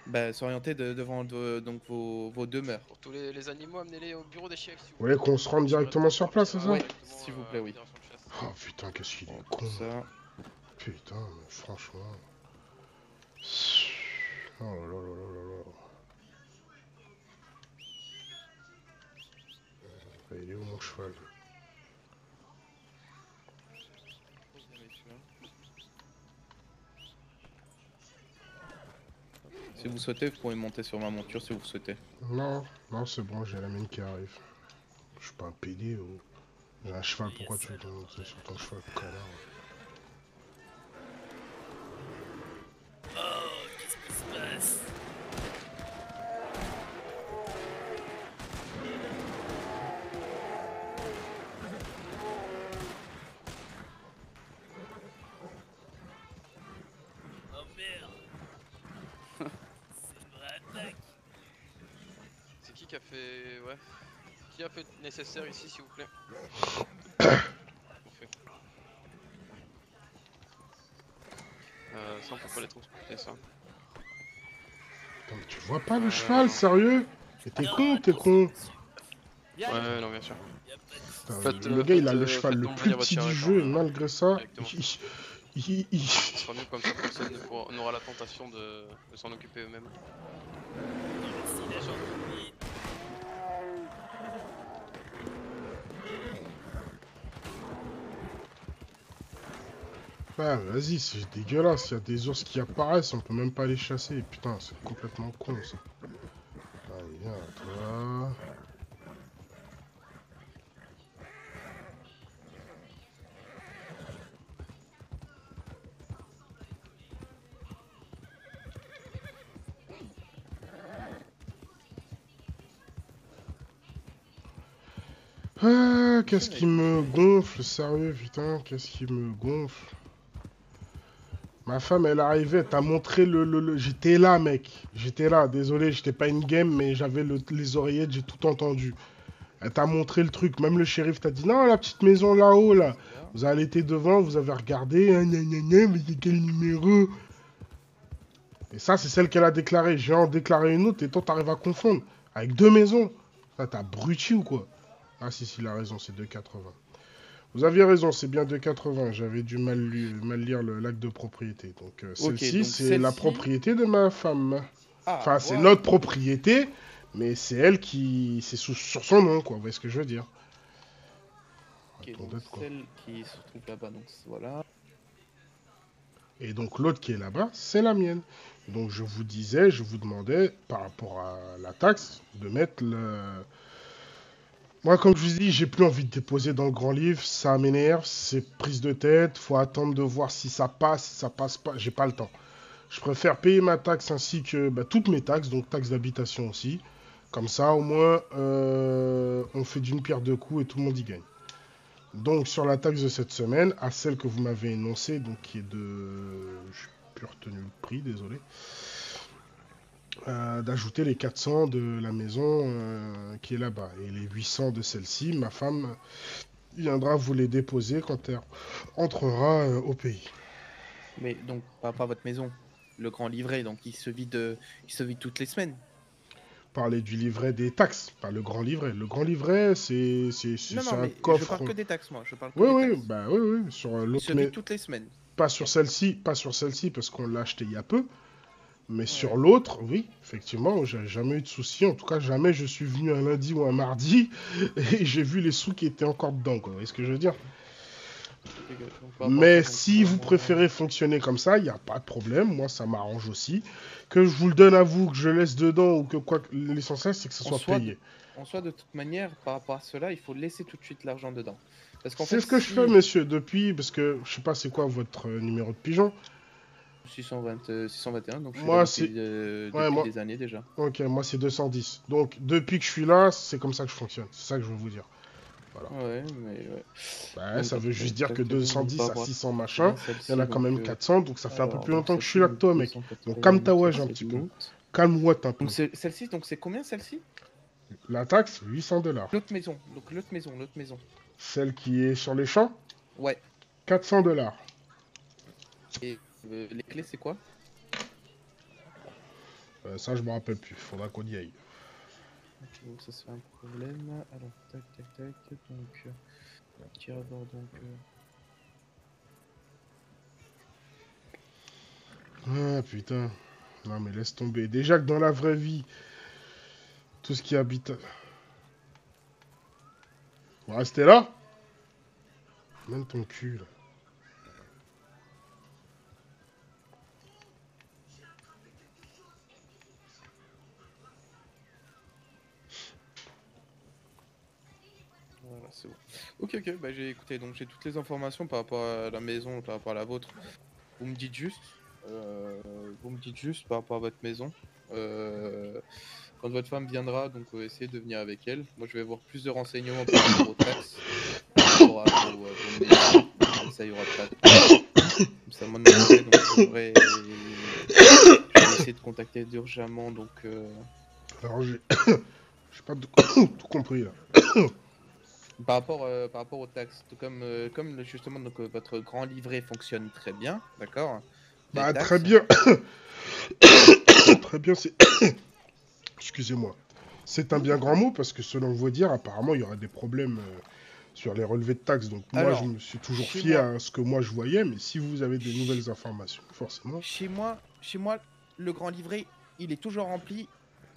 [SPEAKER 3] Bah, s'orienter de- devant de- donc vos, vos demeures.
[SPEAKER 6] Pour tous les, les animaux, amenez-les au bureau des chefs. s'il
[SPEAKER 1] Vous voulez qu'on se rende directement sur place, c'est ça
[SPEAKER 3] Ouais, s'il vous plaît, oui.
[SPEAKER 1] Oh putain, qu'est-ce qu'il est con.
[SPEAKER 3] ça.
[SPEAKER 1] Putain, mais franchement. Oh. Il est où mon cheval?
[SPEAKER 5] Si vous souhaitez, vous pouvez monter sur ma monture si vous souhaitez.
[SPEAKER 1] Non, non, c'est bon, j'ai la mine qui arrive. Je suis pas un PD ou. J'ai un cheval, pourquoi tu veux te monter sur ton cheval, connard?
[SPEAKER 6] Nécessaire ici, s'il vous plaît. Euh, ça, on peut pas les transporter, ça.
[SPEAKER 1] Putain, mais tu vois pas le cheval, sérieux? Mais t'es con, t'es con
[SPEAKER 6] Ouais, non, bien sûr.
[SPEAKER 1] Putain,
[SPEAKER 6] Faites,
[SPEAKER 1] Le
[SPEAKER 6] euh,
[SPEAKER 1] gars, il a le
[SPEAKER 6] euh,
[SPEAKER 1] cheval
[SPEAKER 6] faites
[SPEAKER 1] le plus petit du jeu, et malgré ça, il, il- il-
[SPEAKER 6] sera mieux comme ça, personne n'aura la tentation de, de s'en occuper eux-mêmes.
[SPEAKER 1] Vas-y, c'est dégueulasse. Il y a des ours qui apparaissent, on peut même pas les chasser. Putain, c'est complètement con ça. Allez, viens, toi. Ah, qu'est-ce qui me gonfle, sérieux, putain, qu'est-ce qui me gonfle? Ma femme, elle arrivait, t'as montré le, le, le- J'étais là, mec. J'étais là, désolé, j'étais pas in-game, mais j'avais le- les oreillettes, j'ai tout entendu. Elle t'a montré le truc, même le shérif t'a dit, non, la petite maison là-haut, là. Vous avez été devant, vous avez regardé, hein, gna, gna, gna, mais c'est quel numéro? Et ça, c'est celle qu'elle a déclarée. J'ai en déclaré une autre, et toi, t'arrives à confondre. Avec deux maisons. Ça, t'as bruti ou quoi? Ah si, si, il a raison, c'est 2,80. Vous aviez raison, c'est bien 2,80. J'avais dû mal, lu- mal lire le l'acte de propriété. Donc euh, celle-ci, c'est la propriété de ma femme.
[SPEAKER 5] Ah,
[SPEAKER 1] enfin, c'est notre propriété, mais c'est elle qui... C'est sur son nom, quoi. Vous voyez ce que je veux dire
[SPEAKER 5] Ok,
[SPEAKER 1] Attends,
[SPEAKER 5] donc
[SPEAKER 1] d'autres, quoi.
[SPEAKER 5] celle qui se trouve là-bas, donc voilà.
[SPEAKER 1] Et donc l'autre qui est là-bas, c'est la mienne. Donc je vous disais, je vous demandais, par rapport à la taxe, de mettre le... Moi, comme je vous dis, j'ai plus envie de déposer dans le grand livre, ça m'énerve, c'est prise de tête, faut attendre de voir si ça passe, si ça passe pas, j'ai pas le temps. Je préfère payer ma taxe ainsi que bah, toutes mes taxes, donc taxe d'habitation aussi. Comme ça, au moins, euh, on fait d'une pierre deux coups et tout le monde y gagne. Donc sur la taxe de cette semaine, à celle que vous m'avez énoncée, donc qui est de... Je n'ai plus retenu le prix, désolé. Euh, d'ajouter les 400 de la maison euh, qui est là-bas. Et les 800 de celle-ci, ma femme viendra vous les déposer quand elle entrera euh, au pays.
[SPEAKER 5] Mais donc, à votre maison, le grand livret, donc il se vide, il se vide toutes les semaines.
[SPEAKER 1] Parler du livret des taxes, pas le grand livret. Le grand livret, c'est un
[SPEAKER 5] mais
[SPEAKER 1] coffre.
[SPEAKER 5] je parle que des taxes, moi. Je parle que
[SPEAKER 1] Oui,
[SPEAKER 5] des
[SPEAKER 1] oui,
[SPEAKER 5] taxes.
[SPEAKER 1] bah oui, oui, sur
[SPEAKER 5] Il
[SPEAKER 1] l'autre.
[SPEAKER 5] se
[SPEAKER 1] mais-
[SPEAKER 5] vide toutes les semaines.
[SPEAKER 1] Pas sur celle-ci, pas sur celle-ci parce qu'on l'a acheté il y a peu. Mais sur l'autre, oui, effectivement, j'ai jamais eu de soucis. En tout cas, jamais je suis venu un lundi ou un mardi et j'ai vu les sous qui étaient encore dedans. Quoi. Vous voyez ce que je veux dire? Mais si vous préférez fonctionner comme ça, il n'y a pas de problème. Moi, ça m'arrange aussi. Que je vous le donne à vous, que je laisse dedans ou que quoi. que- L'essentiel, c'est que ce soit
[SPEAKER 5] soi,
[SPEAKER 1] payé.
[SPEAKER 5] En soi, de toute manière, par rapport à cela, il faut laisser tout de suite l'argent dedans.
[SPEAKER 1] C'est ce que je fais, monsieur, depuis. Parce que je sais pas c'est quoi votre numéro de pigeon.
[SPEAKER 5] 620, euh, 621, donc je suis
[SPEAKER 1] Moi,
[SPEAKER 5] depuis, euh,
[SPEAKER 1] Ouais,
[SPEAKER 5] depuis
[SPEAKER 1] moi-
[SPEAKER 5] des années déjà.
[SPEAKER 1] Ok, moi c'est 210. Donc depuis que je suis là, c'est comme ça que je fonctionne. C'est ça que je veux vous dire.
[SPEAKER 5] Ouais, mais ouais.
[SPEAKER 1] Bah,
[SPEAKER 5] Donc,
[SPEAKER 1] ça veut juste dire que
[SPEAKER 5] tac, on va
[SPEAKER 1] 210 à
[SPEAKER 5] voir
[SPEAKER 1] 600 machin, il y en a quand
[SPEAKER 5] donc,
[SPEAKER 1] même
[SPEAKER 5] euh,
[SPEAKER 1] 400, donc ça fait un peu plus longtemps
[SPEAKER 5] donc
[SPEAKER 1] que je suis là que toi, mec.
[SPEAKER 5] 280,
[SPEAKER 1] Donc calme ta wesh un petit peu. Calme-moi un peu.
[SPEAKER 5] Donc celle-ci, donc c'est combien celle-ci?
[SPEAKER 1] La taxe, 800 dollars.
[SPEAKER 5] L'autre maison, donc l'autre maison, l'autre maison.
[SPEAKER 1] Celle qui est sur les champs,
[SPEAKER 5] Ouais.
[SPEAKER 1] 400 dollars.
[SPEAKER 5] Et euh, les clés, c'est quoi
[SPEAKER 1] Euh, ça, je me rappelle plus. Faudra qu'on y aille.
[SPEAKER 5] Ok, donc ça c'est un problème. Alors, tac, tac, tac. Donc, euh, petit rapport, donc. euh,
[SPEAKER 1] Ah putain. Non mais laisse tomber. Déjà que dans la vraie vie, tout ce qui habite... Vous restez là? Même ton cul là.
[SPEAKER 3] Ok, ok, bah j'ai écouté, donc j'ai toutes les informations par rapport à la maison, par rapport à la vôtre. Vous me dites juste, euh, vous me dites juste par rapport à votre maison. euh, quand votre femme viendra, donc euh, essayez de venir avec elle. Moi, je vais avoir plus de renseignements par rapport aux taxes, vos maisons. Comme ça, y aura pas de... Comme ça, moi donc je devrais- je vais essayer de contacter d'urgemment, donc. euh,
[SPEAKER 1] Alors, j'ai j'ai pas tout compris là.
[SPEAKER 3] Par rapport, euh, par rapport aux taxes, comme, euh, comme justement donc, euh, votre grand livret fonctionne très bien, d'accord?
[SPEAKER 1] Bah,
[SPEAKER 3] taxes-
[SPEAKER 1] très bien. très bien, c'est. Excusez-moi. C'est un bien grand mot parce que selon vos dires, apparemment, il y aurait des problèmes sur les relevés de taxes. Donc, moi,
[SPEAKER 3] Alors,
[SPEAKER 1] je me suis toujours fié
[SPEAKER 3] moi-
[SPEAKER 1] à ce que moi je voyais. Mais si vous avez des nouvelles informations, forcément.
[SPEAKER 3] Chez moi, chez moi, le grand livret, il est toujours rempli.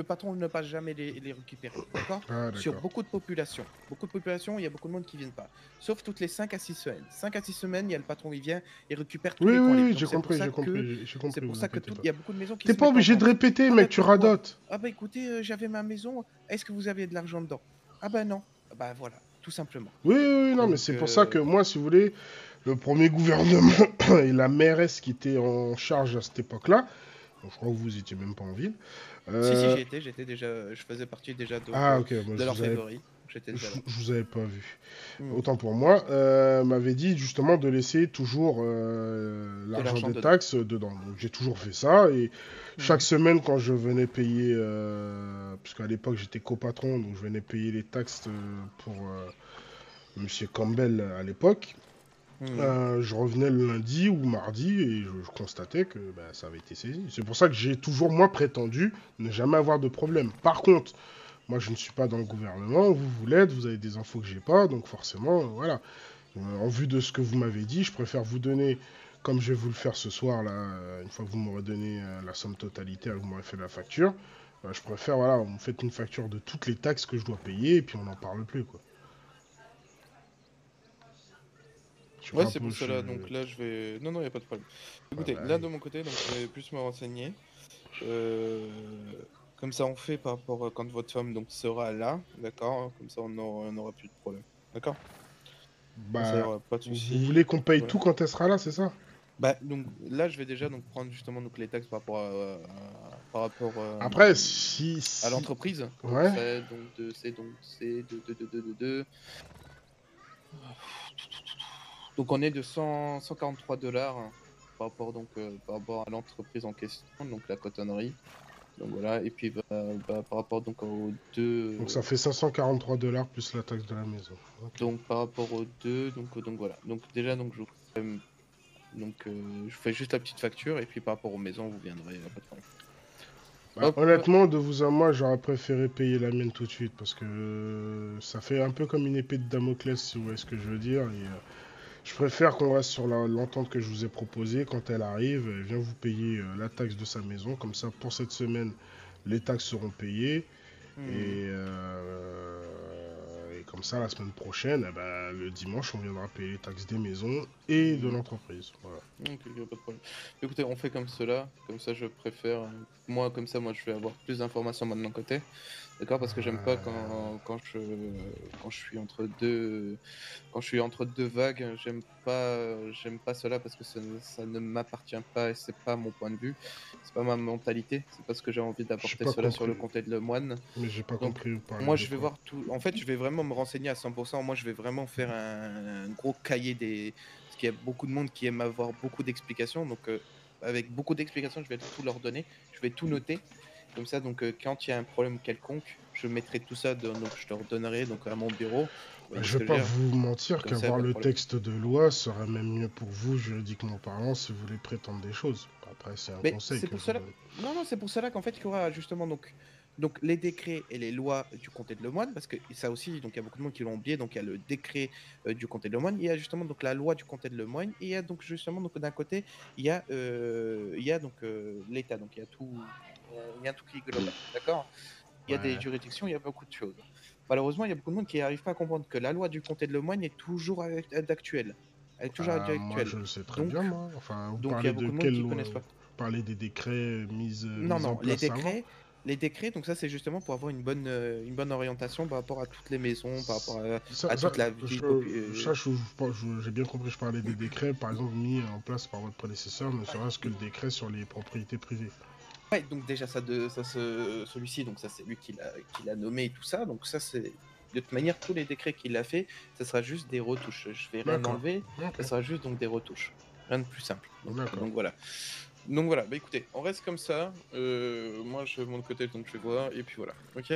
[SPEAKER 3] Le patron ne passe jamais les, les récupérer, d'accord
[SPEAKER 1] Ah,
[SPEAKER 3] Sur
[SPEAKER 1] d'accord.
[SPEAKER 3] beaucoup de populations. Beaucoup de populations, il y a beaucoup de monde qui viennent pas. Sauf toutes les 5 à 6 semaines. 5 à 6 semaines, il y a le patron qui vient et récupère tous
[SPEAKER 1] Oui,
[SPEAKER 3] les
[SPEAKER 1] oui, oui, j'ai compris, j'ai compris,
[SPEAKER 3] C'est pour ça que tout- il y a beaucoup de maisons qui
[SPEAKER 1] T'es pas obligé de répéter,
[SPEAKER 3] Ah
[SPEAKER 1] mec, tu radotes.
[SPEAKER 3] Ah bah écoutez, euh, j'avais ma maison. Est-ce que vous aviez de l'argent dedans? Ah bah non. Ah Bah voilà, tout simplement.
[SPEAKER 1] Oui, oui, non, mais c'est pour
[SPEAKER 3] euh,
[SPEAKER 1] ça que moi, si vous voulez, le premier gouvernement et la mairesse qui était en charge à cette époque-là, je crois que vous étiez même pas en ville.
[SPEAKER 3] Si,
[SPEAKER 1] euh,
[SPEAKER 3] si, j'y étais, j'étais déjà, je faisais partie déjà de,
[SPEAKER 1] Ah,
[SPEAKER 3] de-
[SPEAKER 1] ok, moi,
[SPEAKER 3] de
[SPEAKER 1] je
[SPEAKER 3] leur favori.
[SPEAKER 1] Je, vous avais pas vu.
[SPEAKER 3] Hmm.
[SPEAKER 1] Autant pour moi, euh, m'avait dit justement de laisser toujours euh, l'argent des taxes dedans. Donc j'ai toujours fait ça et
[SPEAKER 3] Hmm.
[SPEAKER 1] chaque semaine quand je venais payer, euh, parce qu'à l'époque j'étais copatron, donc je venais payer les taxes euh, pour euh, Monsieur Campbell à l'époque.
[SPEAKER 3] Hmm.
[SPEAKER 1] Euh, je revenais le lundi ou mardi et je, constatais que bah, ça avait été saisi. C'est pour ça que j'ai toujours moi prétendu ne jamais avoir de problème. Par contre, moi je ne suis pas dans le gouvernement, vous vous l'êtes, vous avez des infos que j'ai pas, donc forcément, euh, voilà. Euh, en vue de ce que vous m'avez dit, je préfère vous donner, comme je vais vous le faire ce soir, là, une fois que vous m'aurez donné la somme totalitaire, vous m'aurez fait la facture, je préfère, voilà, vous me faites une facture de toutes les taxes que je dois payer et puis on n'en parle plus, quoi. Je
[SPEAKER 3] Ouais, c'est pour
[SPEAKER 1] je-
[SPEAKER 3] cela. Donc là, je vais. Non, non, il a pas de problème. Écoutez,
[SPEAKER 1] bah,
[SPEAKER 3] là,
[SPEAKER 1] oui.
[SPEAKER 3] de mon côté, donc, je vais plus me renseigner. Euh, Comme ça, on fait par rapport à quand votre femme donc sera là, d'accord Comme ça, on aura, on aura plus de problème. D'accord?
[SPEAKER 1] Bah,
[SPEAKER 3] Ça, aura pas de.
[SPEAKER 1] Vous voulez qu'on paye
[SPEAKER 3] Ouais.
[SPEAKER 1] tout quand elle sera là, c'est ça?
[SPEAKER 3] Bah, donc là, je vais déjà donc prendre justement donc les taxes par rapport à, par rapport euh,
[SPEAKER 1] Après, si. si-
[SPEAKER 3] à l'entreprise.
[SPEAKER 1] Ouais.
[SPEAKER 3] C'est donc de c'est donc c'est de de de de de de- Donc on est de 100 143 dollars par rapport donc euh, par rapport à l'entreprise en question, donc la cotonnerie. Donc voilà, et puis bah, bah, par rapport donc aux deux.
[SPEAKER 1] Donc ça fait 543 dollars plus la taxe de la maison.
[SPEAKER 3] Donc par rapport aux deux, donc, euh, donc voilà. Donc déjà donc je vous fais, donc euh, je fais juste la petite facture et puis par rapport aux maisons vous viendrez, pas de problème.
[SPEAKER 1] Bah,
[SPEAKER 3] Hop.
[SPEAKER 1] honnêtement, de vous à moi, j'aurais préféré payer la mienne tout de suite parce que euh, ça fait un peu comme une épée de Damoclès, si vous voyez ce que je veux dire. Et, euh, je préfère qu'on reste sur l'entente que je vous ai proposée. Quand elle arrive, elle vient vous payer euh, la taxe de sa maison. Comme ça, pour cette semaine, les taxes seront payées.
[SPEAKER 3] Hmm.
[SPEAKER 1] Et, euh, et comme ça, la semaine prochaine, eh ben, le dimanche, on viendra payer les taxes des maisons et de l'entreprise. Voilà.
[SPEAKER 3] Ok, ok, pas de problème. Écoutez, on fait comme cela, comme ça je préfère. Moi, comme ça, moi je vais avoir plus d'informations mon côté. D'accord Parce que j'aime pas quand, quand, je, quand je suis entre deux quand je suis entre deux vagues, j'aime pas j'aime pas cela parce que ça, ne- ça ne m'appartient pas et c'est pas mon point de vue, c'est pas ma mentalité, c'est pas ce que j'ai envie d'apporter cela sur le comté de Lemoine.
[SPEAKER 1] Mais j'ai pas
[SPEAKER 3] Donc,
[SPEAKER 1] compris.
[SPEAKER 3] Moi, je vais voir tout. En fait, je vais vraiment me renseigner à 100%. Moi, je vais vraiment faire un, un gros cahier des. Parce qu'il y a beaucoup de monde qui aime avoir beaucoup d'explications. Donc, euh, avec beaucoup d'explications, je vais tout leur donner. Je vais tout noter. Comme ça, donc, euh, quand il y a un problème quelconque, je mettrai tout ça. donc, je leur donnerai donc à mon bureau.
[SPEAKER 1] Je vais pas vous mentir qu'avoir le
[SPEAKER 3] problème.
[SPEAKER 1] texte de loi serait même mieux pour vous, juridiquement parlant, si vous voulez prétendre des choses. Après, c'est un
[SPEAKER 3] Mais
[SPEAKER 1] conseil. que
[SPEAKER 3] pour
[SPEAKER 1] je
[SPEAKER 3] cela.
[SPEAKER 1] donne.
[SPEAKER 3] Non, non, c'est pour cela qu'en fait, il y aura justement donc, donc les décrets et les lois du comté de Lemoine, parce que ça aussi, donc il y a beaucoup de monde qui l'ont oublié. Donc il y a le décret euh, du comté de Lemoine, il y a justement donc la loi du comté de Lemoine, et il y a donc justement donc d'un côté, il y a, euh, il y a donc euh, l'État, donc il y a tout, il y a tout qui est global, d'accord? Il y a des juridictions, il y a beaucoup de choses. Malheureusement, il y a beaucoup de monde qui n'arrive pas à comprendre que la loi du comté de Lemoine est toujours avec- d'actuelle. Elle est toujours
[SPEAKER 1] Ah, moi,
[SPEAKER 3] actuelle.
[SPEAKER 1] je le sais très
[SPEAKER 3] Donc-
[SPEAKER 1] bien, moi. Enfin, vous
[SPEAKER 3] donc il y a beaucoup
[SPEAKER 1] de
[SPEAKER 3] de monde qui
[SPEAKER 1] loi
[SPEAKER 3] connaissent pas.
[SPEAKER 1] Vous parlez des décrets mis, euh,
[SPEAKER 3] Non,
[SPEAKER 1] mis en
[SPEAKER 3] non, les
[SPEAKER 1] place avant
[SPEAKER 3] décrets, Les décrets, donc ça c'est justement pour avoir une bonne, euh, une bonne orientation par rapport à toutes les maisons, par rapport à,
[SPEAKER 1] Ça,
[SPEAKER 3] à
[SPEAKER 1] ça,
[SPEAKER 3] toute la vie.
[SPEAKER 1] je-
[SPEAKER 3] euh,
[SPEAKER 1] ça, j'ai bien compris, je parlais des décrets, par exemple, mis en place par votre prédécesseur, ne serait-ce que le décret sur les propriétés privées.
[SPEAKER 3] Ouais, donc déjà ça, de, ça se- celui-ci, donc ça c'est lui qui l'a qui l'a nommé et tout ça, donc ça c'est de toute manière tous les décrets qu'il a fait, ça sera juste des retouches. Je vais rien
[SPEAKER 1] D'accord.
[SPEAKER 3] enlever,
[SPEAKER 1] Ok.
[SPEAKER 3] ça sera juste donc des retouches, rien de plus simple. Donc,
[SPEAKER 1] D'accord.
[SPEAKER 3] donc voilà. Donc voilà, bah écoutez, on reste comme ça. Euh, moi je de mon côté donc je vais voir et puis voilà, ok.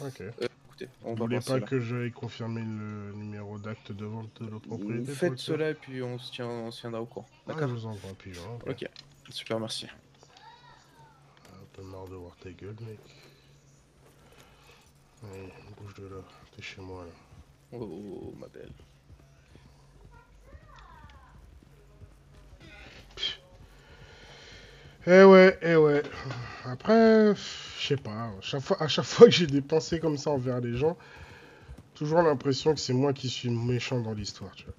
[SPEAKER 1] Ok.
[SPEAKER 3] Euh, écoutez, on
[SPEAKER 1] Vous
[SPEAKER 3] va
[SPEAKER 1] voulez pas
[SPEAKER 3] cela.
[SPEAKER 1] que j'aille confirmer le numéro d'acte de vente de l'autre propriété
[SPEAKER 3] Faites cela et puis on se tient, on se tiendra au courant.
[SPEAKER 1] Ah,
[SPEAKER 3] D'accord.
[SPEAKER 1] je vous envoie pigeon. ok.
[SPEAKER 3] Ok, super, merci.
[SPEAKER 1] Peu marre de voir ta gueule, mec. Allez, bouge de là. T'es chez moi, là.
[SPEAKER 3] Oh ma belle.
[SPEAKER 1] Eh ouais, eh ouais. Après, je sais pas. À chaque fois, à chaque fois que j'ai des pensées comme ça envers les gens, toujours l'impression que c'est moi qui suis méchant dans l'histoire, tu vois.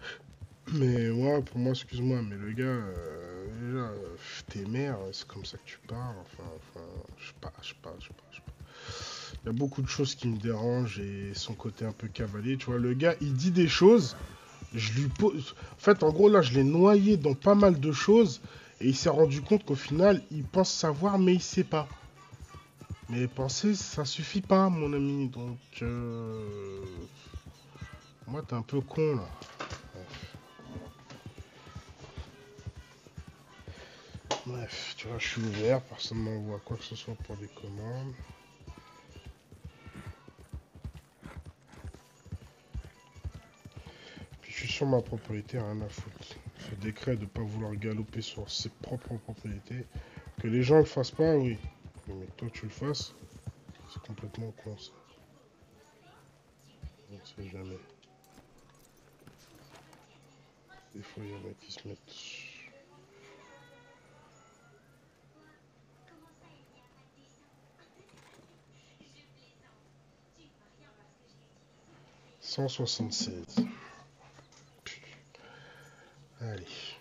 [SPEAKER 1] Mais moi, pour moi, excuse-moi, mais le gars, euh, t'es mère, c'est comme ça que tu parles. Enfin, enfin, je sais pas, je sais pas, je sais pas, je sais pas. Il y a beaucoup de choses qui me dérangent et son côté un peu cavalier, tu vois. Le gars, il dit des choses, je lui pose. En fait, en gros, là, je l'ai noyé dans pas mal de choses et il s'est rendu compte qu'au final, il pense savoir, mais il sait pas. Mais penser, ça suffit pas, mon ami. Donc, euh... moi, t'es un peu con là. Bref, tu vois, je suis ouvert, personne m'envoie quoi que ce soit pour des commandes. Puis je suis sur ma propriété, rien à foutre. Ce décret de pas vouloir galoper sur ses propres propriétés. Que les gens le fassent pas, oui. Mais toi tu le fasses, c'est complètement con ça. On ne sait jamais. Des fois il y en a qui se mettent. Cent soixante-seize. Allez.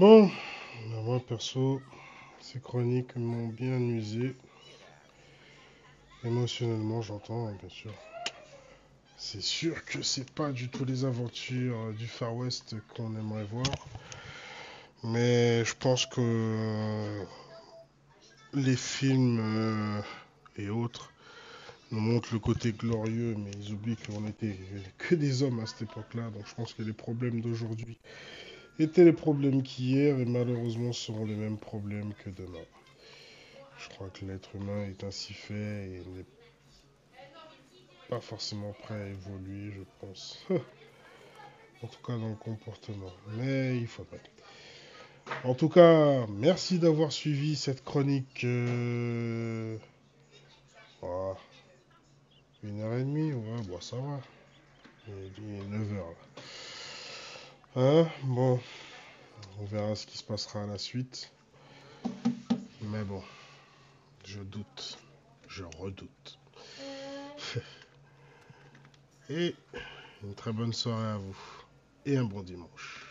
[SPEAKER 1] Bon, bah, moi perso, ces chroniques m'ont bien usé. Émotionnellement, j'entends, hein, bien sûr. C'est sûr que c'est pas du tout les aventures euh, du Far West qu'on aimerait voir. Mais je pense que euh, les films euh, et autres nous montrent le côté glorieux, mais ils oublient qu'on était que des hommes à cette époque-là. Donc je pense que les problèmes d'aujourd'hui étaient les problèmes qu'hier et malheureusement seront les mêmes problèmes que demain. Je crois que l'être humain est ainsi fait et n'est pas forcément prêt à évoluer, je pense. en tout cas dans le comportement. Mais il faudrait. En tout cas, merci d'avoir suivi cette chronique. Euh... Une heure et demie, ouais, bon, ça va. Il est 9 heures là. Hein Bon, on verra ce qui se passera à la suite. Mais bon, je doute, je redoute. Et une très bonne soirée à vous. Et un bon dimanche.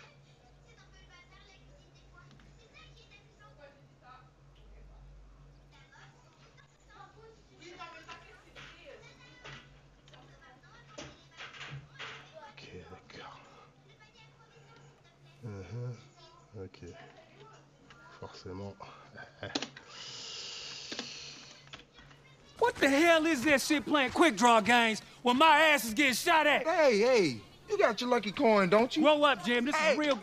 [SPEAKER 1] Forcément.
[SPEAKER 14] What the hell is that shit playing quick draw games when my ass is getting shot at?
[SPEAKER 15] Hey, hey, you got your lucky coin, don't you?
[SPEAKER 14] Roll up, Jim. This is real